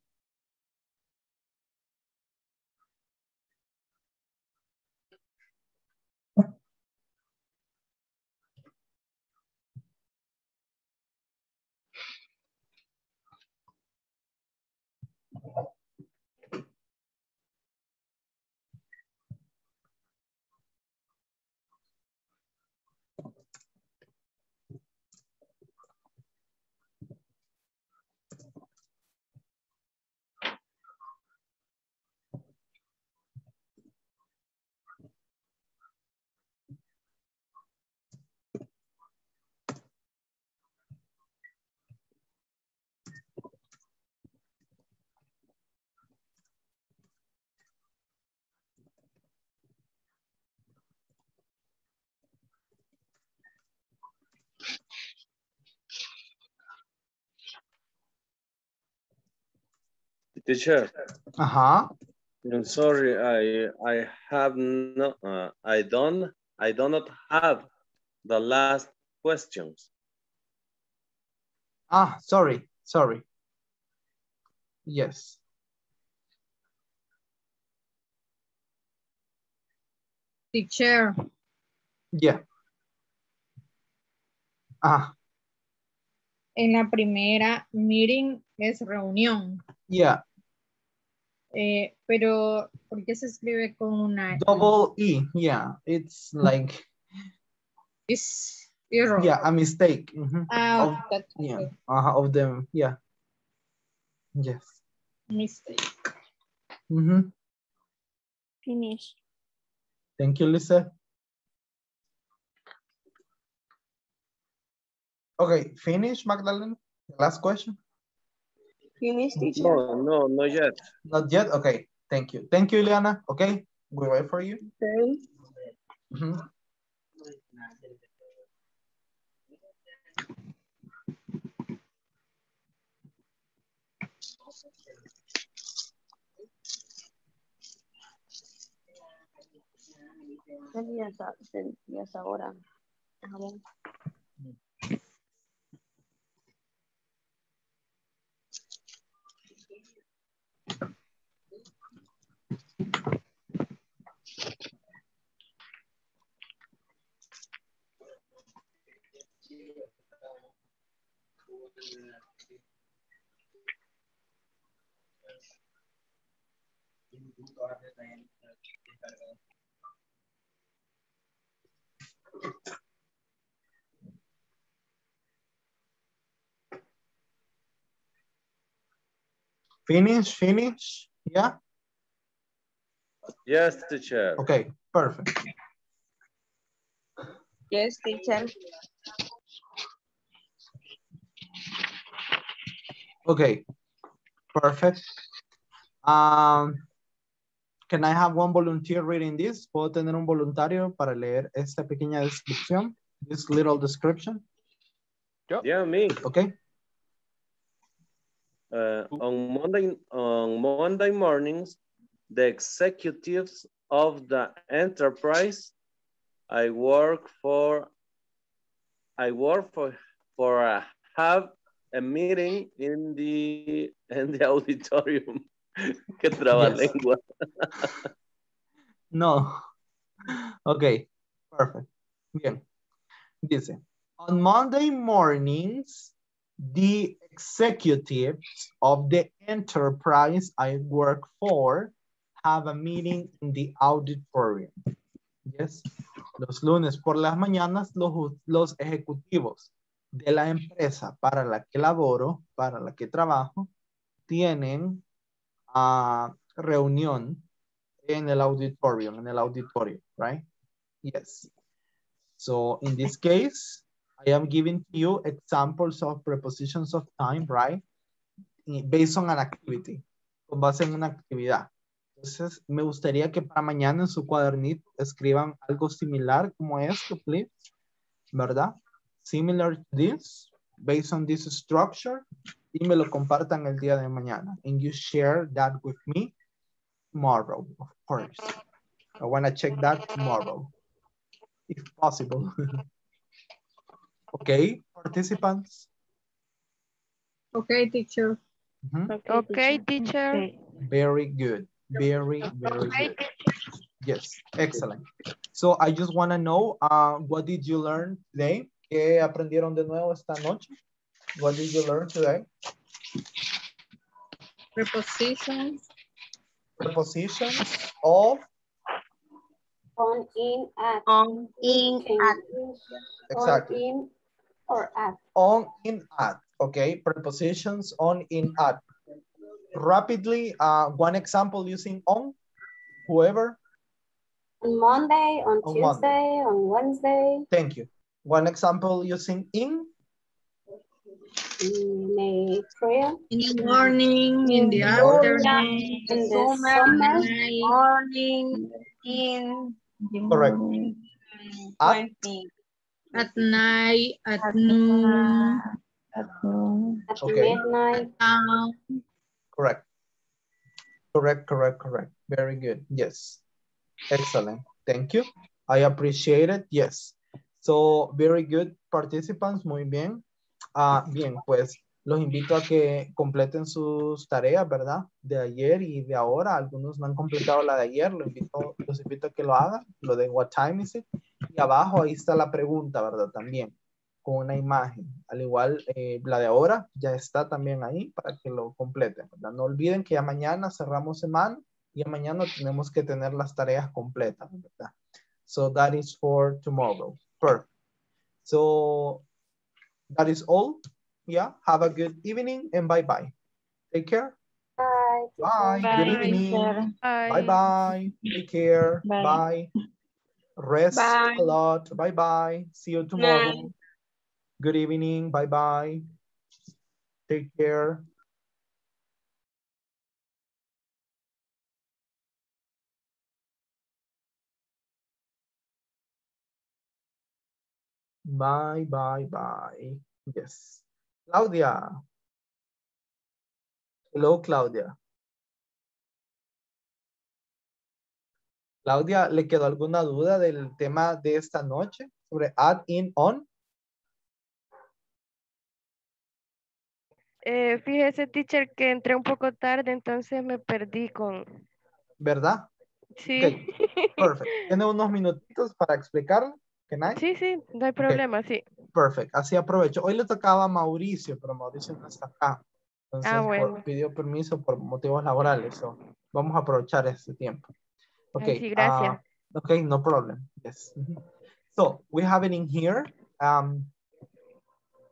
B: Teacher,
A: Ajá.
B: I'm sorry, I I have no, uh, I don't, I do not have the last questions.
A: Ah, sorry, sorry. Yes.
C: Teacher.
A: Yeah. Ah,
C: En la primera, meeting es reunión.
A: yeah.
C: Eh, pero, ¿por qué se escribe con una
A: Double E. Yeah. It's like,
C: It's error?
A: yeah, a mistake. Mhm.
C: Ah,
A: Of-
C: that's
A: yeah.
C: okay.
A: Uh-huh, of them. Yeah. Yes.
C: Mistake.
A: Mm -hmm.
D: Finish.
A: Thank you, Lisa. Okay, finish, Magdalene. Last question.
G: Finish, teacher.
B: No, no, not yet.
A: Not yet? Okay, thank you. Thank you, Ileana. Okay, we wait for you.
G: Okay.
A: Mhm.
G: Ya está, ya es ahora.
A: Finish, finish. Yeah.
B: Yes, teacher.
A: Okay, perfect.
G: Yes, teacher.
A: Okay, perfect. Um, can I have one volunteer reading this? ¿Puedo tener un voluntario para leer esta pequeña descripción? This little description,
B: Yeah, me.
A: okay?
B: Uh, on Monday, on Monday mornings, the executives of the enterprise I work for, I work for, for uh, have a meeting in the, in the auditorium. Que trabalengua.
A: No. Okay, perfect. Bien. Dice, on Monday mornings, the executives of the enterprise I work for have a meeting in the auditorium. Yes. Los lunes por las mañanas, los, los ejecutivos de la empresa para la que laboro, para la que trabajo, tienen ah, reunión en el auditorium, en el auditorio, right? Yes. So in this case, I am giving you examples of prepositions of time, right? based on an activity, con base en una actividad. Entonces, me gustaría que para mañana en su cuadernito escriban algo similar como esto, please. ¿Verdad? Similar to this, based on this structure, y me lo compartan el día de mañana. And you share that with me tomorrow, of course. I want to check that tomorrow, if possible. okay, participants.
C: Okay, teacher.
L: Okay, teacher.
A: Very good. Very, very good. Yes, excellent. So I just want to know, uh, what did you learn today? ¿Qué aprendieron de nuevo esta noche? What did you learn today?
C: Prepositions.
A: Prepositions of,
F: On, in, at.
G: On, in,
F: Can
G: at.
A: Exactly.
F: On, in, or at.
A: on, in, at. Okay, prepositions on, in, at. Rapidly, uh, one example using on, whoever.
F: On Monday, on
A: On Monday.
F: Tuesday, on Wednesday,
A: Thank you. One example using in,
F: in April,
C: In the morning, in the
G: Morning.
C: afternoon.
F: in the
G: Summer.
F: summer,
C: night.
G: Morning, in, the
A: correct. At.
C: At night, at noon,
F: at
A: Okay.
F: midnight,
C: down.
A: Correct. Correct, correct, correct. Very good. Yes. Excellent. Thank you. I appreciate it. Yes. So, very good participants. Muy bien. Ah, bien, pues los invito a que completen sus tareas, ¿verdad? De ayer y de ahora. Algunos no han completado la de ayer. Los invito, los invito a que lo hagan. Lo de what time is it? Y abajo ahí está la pregunta, ¿verdad? También con una imagen. Al igual, eh, la de ahora ya está también ahí para que lo completen. ¿verdad? No olviden que ya mañana cerramos semana y ya mañana tenemos que tener las tareas completas. ¿verdad? So that is for tomorrow. Perfect. So that is all. Yeah. Have a good evening and bye bye. Take care.
F: bye.
A: Bye. Good
L: Bye,
A: evening.
L: Bye.
A: Bye bye. Take care. Bye.
I: Bye.
A: Rest
G: Bye.
A: a lot. Bye bye. See you tomorrow. Good evening. Bye bye. Take care. Bye bye bye. Yes. Claudia. Hello, Claudia. Claudia, ¿le quedó alguna duda del tema de esta noche sobre add in on?
L: Eh, fíjese, teacher, que entré un poco tarde, entonces me perdí con...
A: ¿Verdad?
L: Sí.
A: Ok, perfecto. Tiene unos minutitos para I?
L: Sí, sí, no hay problema, sí.
A: Perfecto. Así aprovecho. Hoy le tocaba a Mauricio, pero Mauricio no está acá. Entonces
L: Ah,
A: por-
L: bueno.
A: pidió permiso por motivos laborales. so, vamos a aprovechar este tiempo. Ok.
L: Ay, sí, gracias.
A: ah, okay, no problem. Yes. So we have it in here. Um,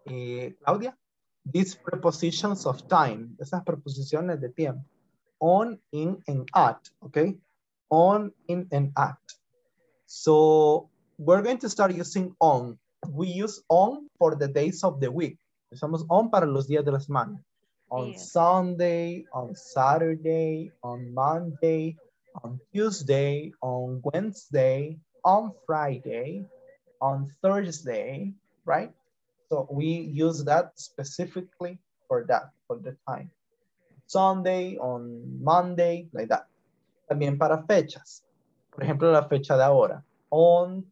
A: eh, Claudia, these prepositions of time, esas preposiciones de tiempo. On, in, and at, okay? On, in, and at. So we're going to start using on. We use on for the days of the week. Usamos on para los días de la semana. On
L: Yeah.
A: Sunday, on Saturday, on Monday, on Tuesday, on Wednesday, on Friday, on Thursday, right? So we use that specifically for that, for the time. Sunday, on Monday, like that. También para fechas. Por ejemplo, la fecha de ahora. On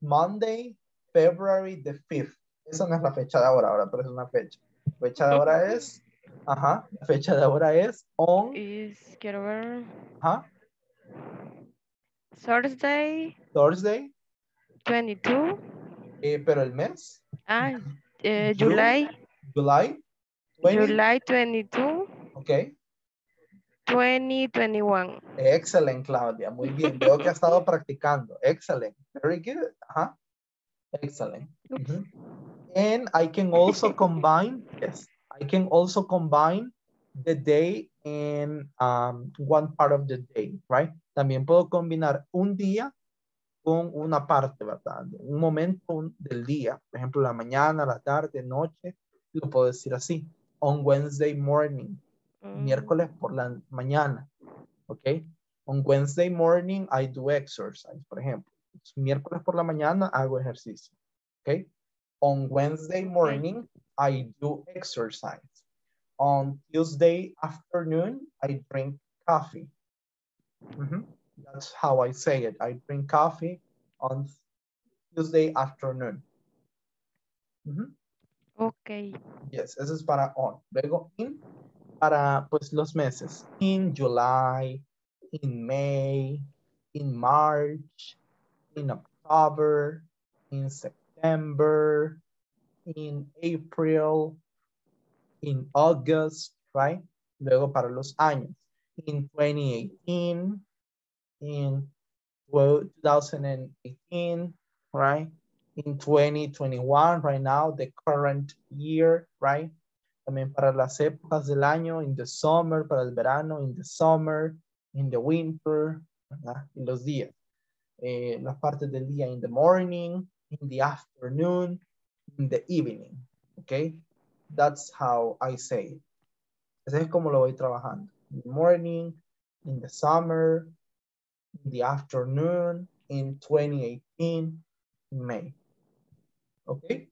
A: Monday, February the 5th. Esa no es la fecha de ahora, ahora, pero es una fecha. Fecha de ahora es, ajá, la fecha de ahora es on,
L: Es, quiero ver,
A: ajá,
L: Thursday,
A: Thursday,
L: 22,
A: eh, pero el mes,
L: ah, eh, July,
A: July, 20,
L: July 22,
A: ok.
L: 2021.
A: Excellent, Claudia. Muy bien. Veo que ha estado practicando. Excellent. Very good. Ajá. Excellent.
L: Oops.
A: Mhm. And I can also combine, yes, I can also combine the day and um, one part of the day, right? También puedo combinar un día con una parte, ¿verdad? Un momento del día. Por ejemplo, la mañana, la tarde, noche. Lo puedo decir así. On Wednesday morning, Miércoles por la mañana. ¿Ok? On Wednesday morning, I do exercise, por ejemplo. Miércoles por la mañana hago ejercicio. ¿Ok? On Wednesday morning, I do exercise. On Tuesday afternoon, I drink coffee. Mhm. That's how I say it. I drink coffee on Tuesday afternoon. Mhm.
L: Ok.
A: Yes, eso es para on. Luego in para pues los meses. In July, in May, in March, in October, in September, in April, in August, right? Luego para los años. In 2018, in 2018, right? In 2021, right now, the current year, right? También para las épocas del año, in the summer, para el verano, in the summer, in the winter, ¿verdad? Y los días. Eh, las partes del día, in the morning, in the afternoon, in the evening, okay? That's how I say it. Ese es como lo voy trabajando. In the morning, in the summer, in the afternoon, in 2018, May. Okay?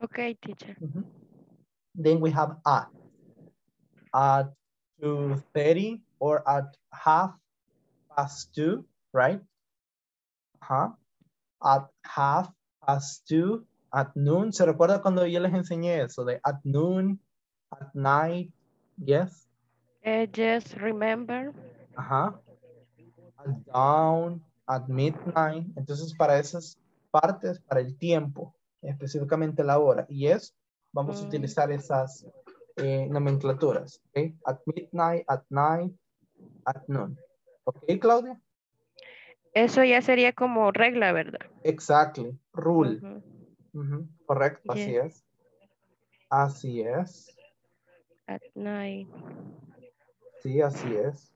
L: Ok, teacher.
A: Mhm. Then we have at. At 2.30 or at half past two, right? Ajá. At half past two, at noon. ¿Se recuerda cuando yo les enseñé eso de at noon, at night? Yes.
L: Eh, just remember.
A: Ajá. At dawn, at midnight. Entonces, para esas partes, para el tiempo, específicamente la hora. Y es, vamos a
L: Mm.
A: utilizar esas eh, nomenclaturas. ¿ok? At midnight, at night, at noon. ¿Ok, Claudia?
L: Eso ya sería como regla, ¿verdad?
A: Exactly. Rule. Correcto, así es. Así es.
L: At night.
A: Sí, así es.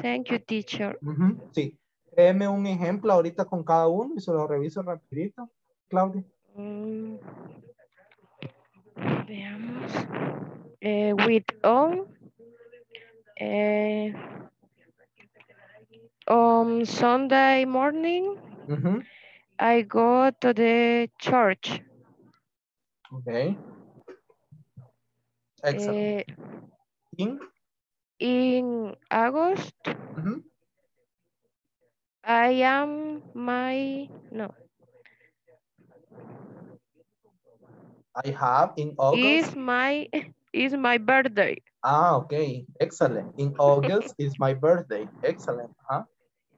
L: Thank you, teacher.
A: Ujú, Sí. Créeme un ejemplo ahorita con cada uno y se lo reviso rapidito, Claudia.
L: Mm. Veamos. Eh, with on. Eh, on Sunday morning,
A: Ujú,
L: I go to the church.
A: Ok. Excelente.
L: Eh,
A: In,
L: in August,
A: ujú,
L: I am my, no,
A: I have in August.
L: is my, is my birthday.
A: Ah, okay. Excellent. In August is my birthday. Excellent. Huh?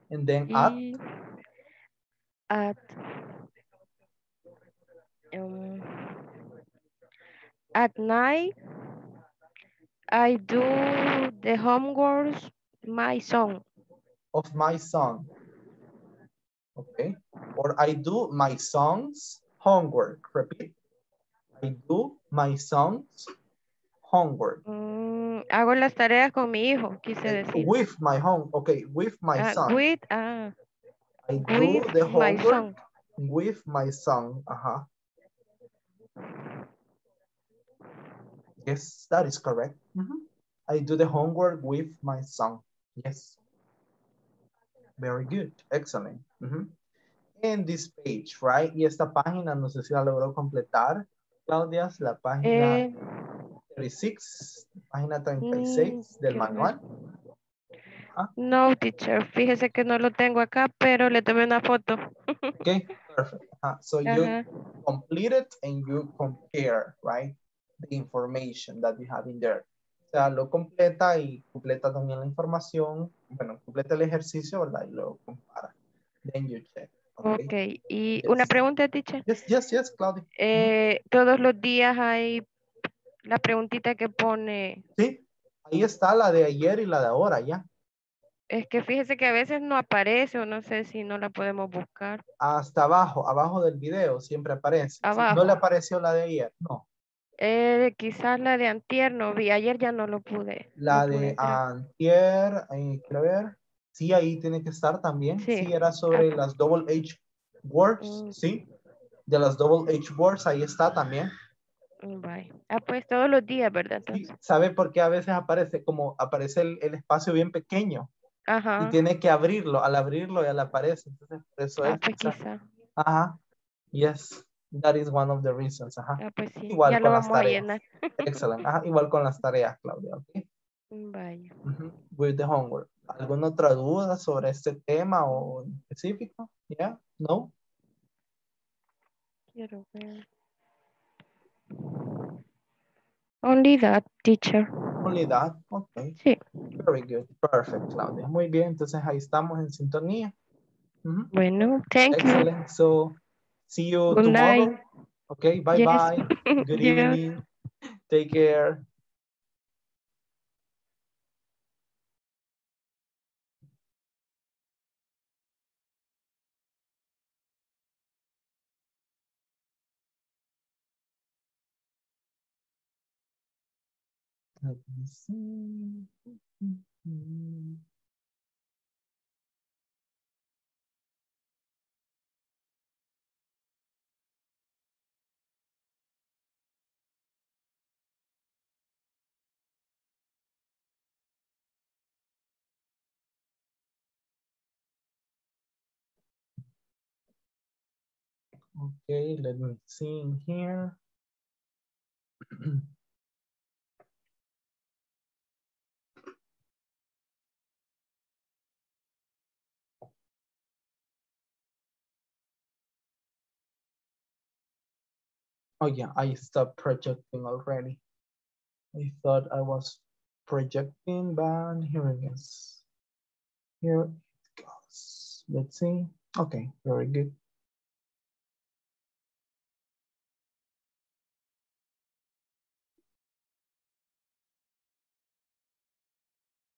A: And then at,
L: at um, at night I do the homework my son.
A: of my son. Okay. Or I do my son's homework. Repeat. I do my son's homework.
L: Mm, hago las tareas con mi hijo, quise decir.
A: With my home. Okay. With my
L: Ah,
A: son.
L: with ah,
A: I do
L: with
A: the
L: my
A: homework
L: son.
A: with my son. Uh-huh. Yes, that is correct. I do the homework with my son. Yes. Very good. Excellent. And this page, right? Y esta página, no sé si la logró completar, Claudia, la página
L: Eh,
A: 36, página 36 del manual.
L: no, teacher, fíjese que no lo tengo acá, pero le tomé una foto.
A: Okay, perfect. Uh, so you complete it and you compare, right? The information that you have in there. O sea, lo completa y completa también la información, bueno, completa el ejercicio, ¿verdad? Y lo compara. Then you check. Okay.
L: Ok, y una
A: Yes.
L: pregunta, teacher.
A: Yes, yes, yes, Claudia.
L: Eh, todos los días hay la preguntita que pone,
A: Sí, ahí está la de ayer y la de ahora, ya.
L: es que fíjese que a veces no aparece o no sé si no la podemos buscar.
A: Hasta abajo, abajo del video siempre aparece. Sí, ¿No
L: Abajo.
A: le apareció la de ayer? No.
L: Eh, quizás la de antier no vi, ayer ya no lo pude.
A: La
L: no pude
A: de
L: entrar.
A: antier, eh, quiero ver. Sí, ahí tiene que estar también. Sí,
L: Sí.
A: era sobre
L: Ah.
A: las double H words,
L: Mm.
A: sí. De las double H words, ahí está también.
L: Mm, Bye. Ah, pues todos los días, ¿verdad?
A: Sí, ¿Sabe por qué a veces aparece como aparece el, el espacio bien pequeño? Y
L: ajá.
A: tiene que abrirlo, al abrirlo ya le aparece. Entonces, eso
L: Ah,
A: es.
L: pues
A: quizá. Ajá. Yes, that is one of the reasons. Ajá.
L: Ah, pues sí.
A: Igual
L: ya
A: con las
L: vamos
A: tareas. Excelente. Ajá, igual con las tareas, Claudia. ¿ok?
L: Vaya.
A: With the homework. ¿Alguna otra duda sobre este tema o en específico? ¿Ya? ¿No?
L: Quiero ver. Only that, teacher.
A: Only that. Ok.
L: Sí.
A: Very good. Perfect, Claudia. Muy bien. Entonces ahí estamos en sintonía.
L: Bueno, thank you.
A: Excellent. So, see you
L: Good
A: tomorrow.
L: night.
A: Okay. Bye
L: Yes.
A: bye. Good
L: Yeah.
A: evening. Take care. Let me see. Okay, let me see in here. Oh yeah, I stopped projecting already. I thought I was projecting, but here it is. Here it goes. Let's see. Okay, very good.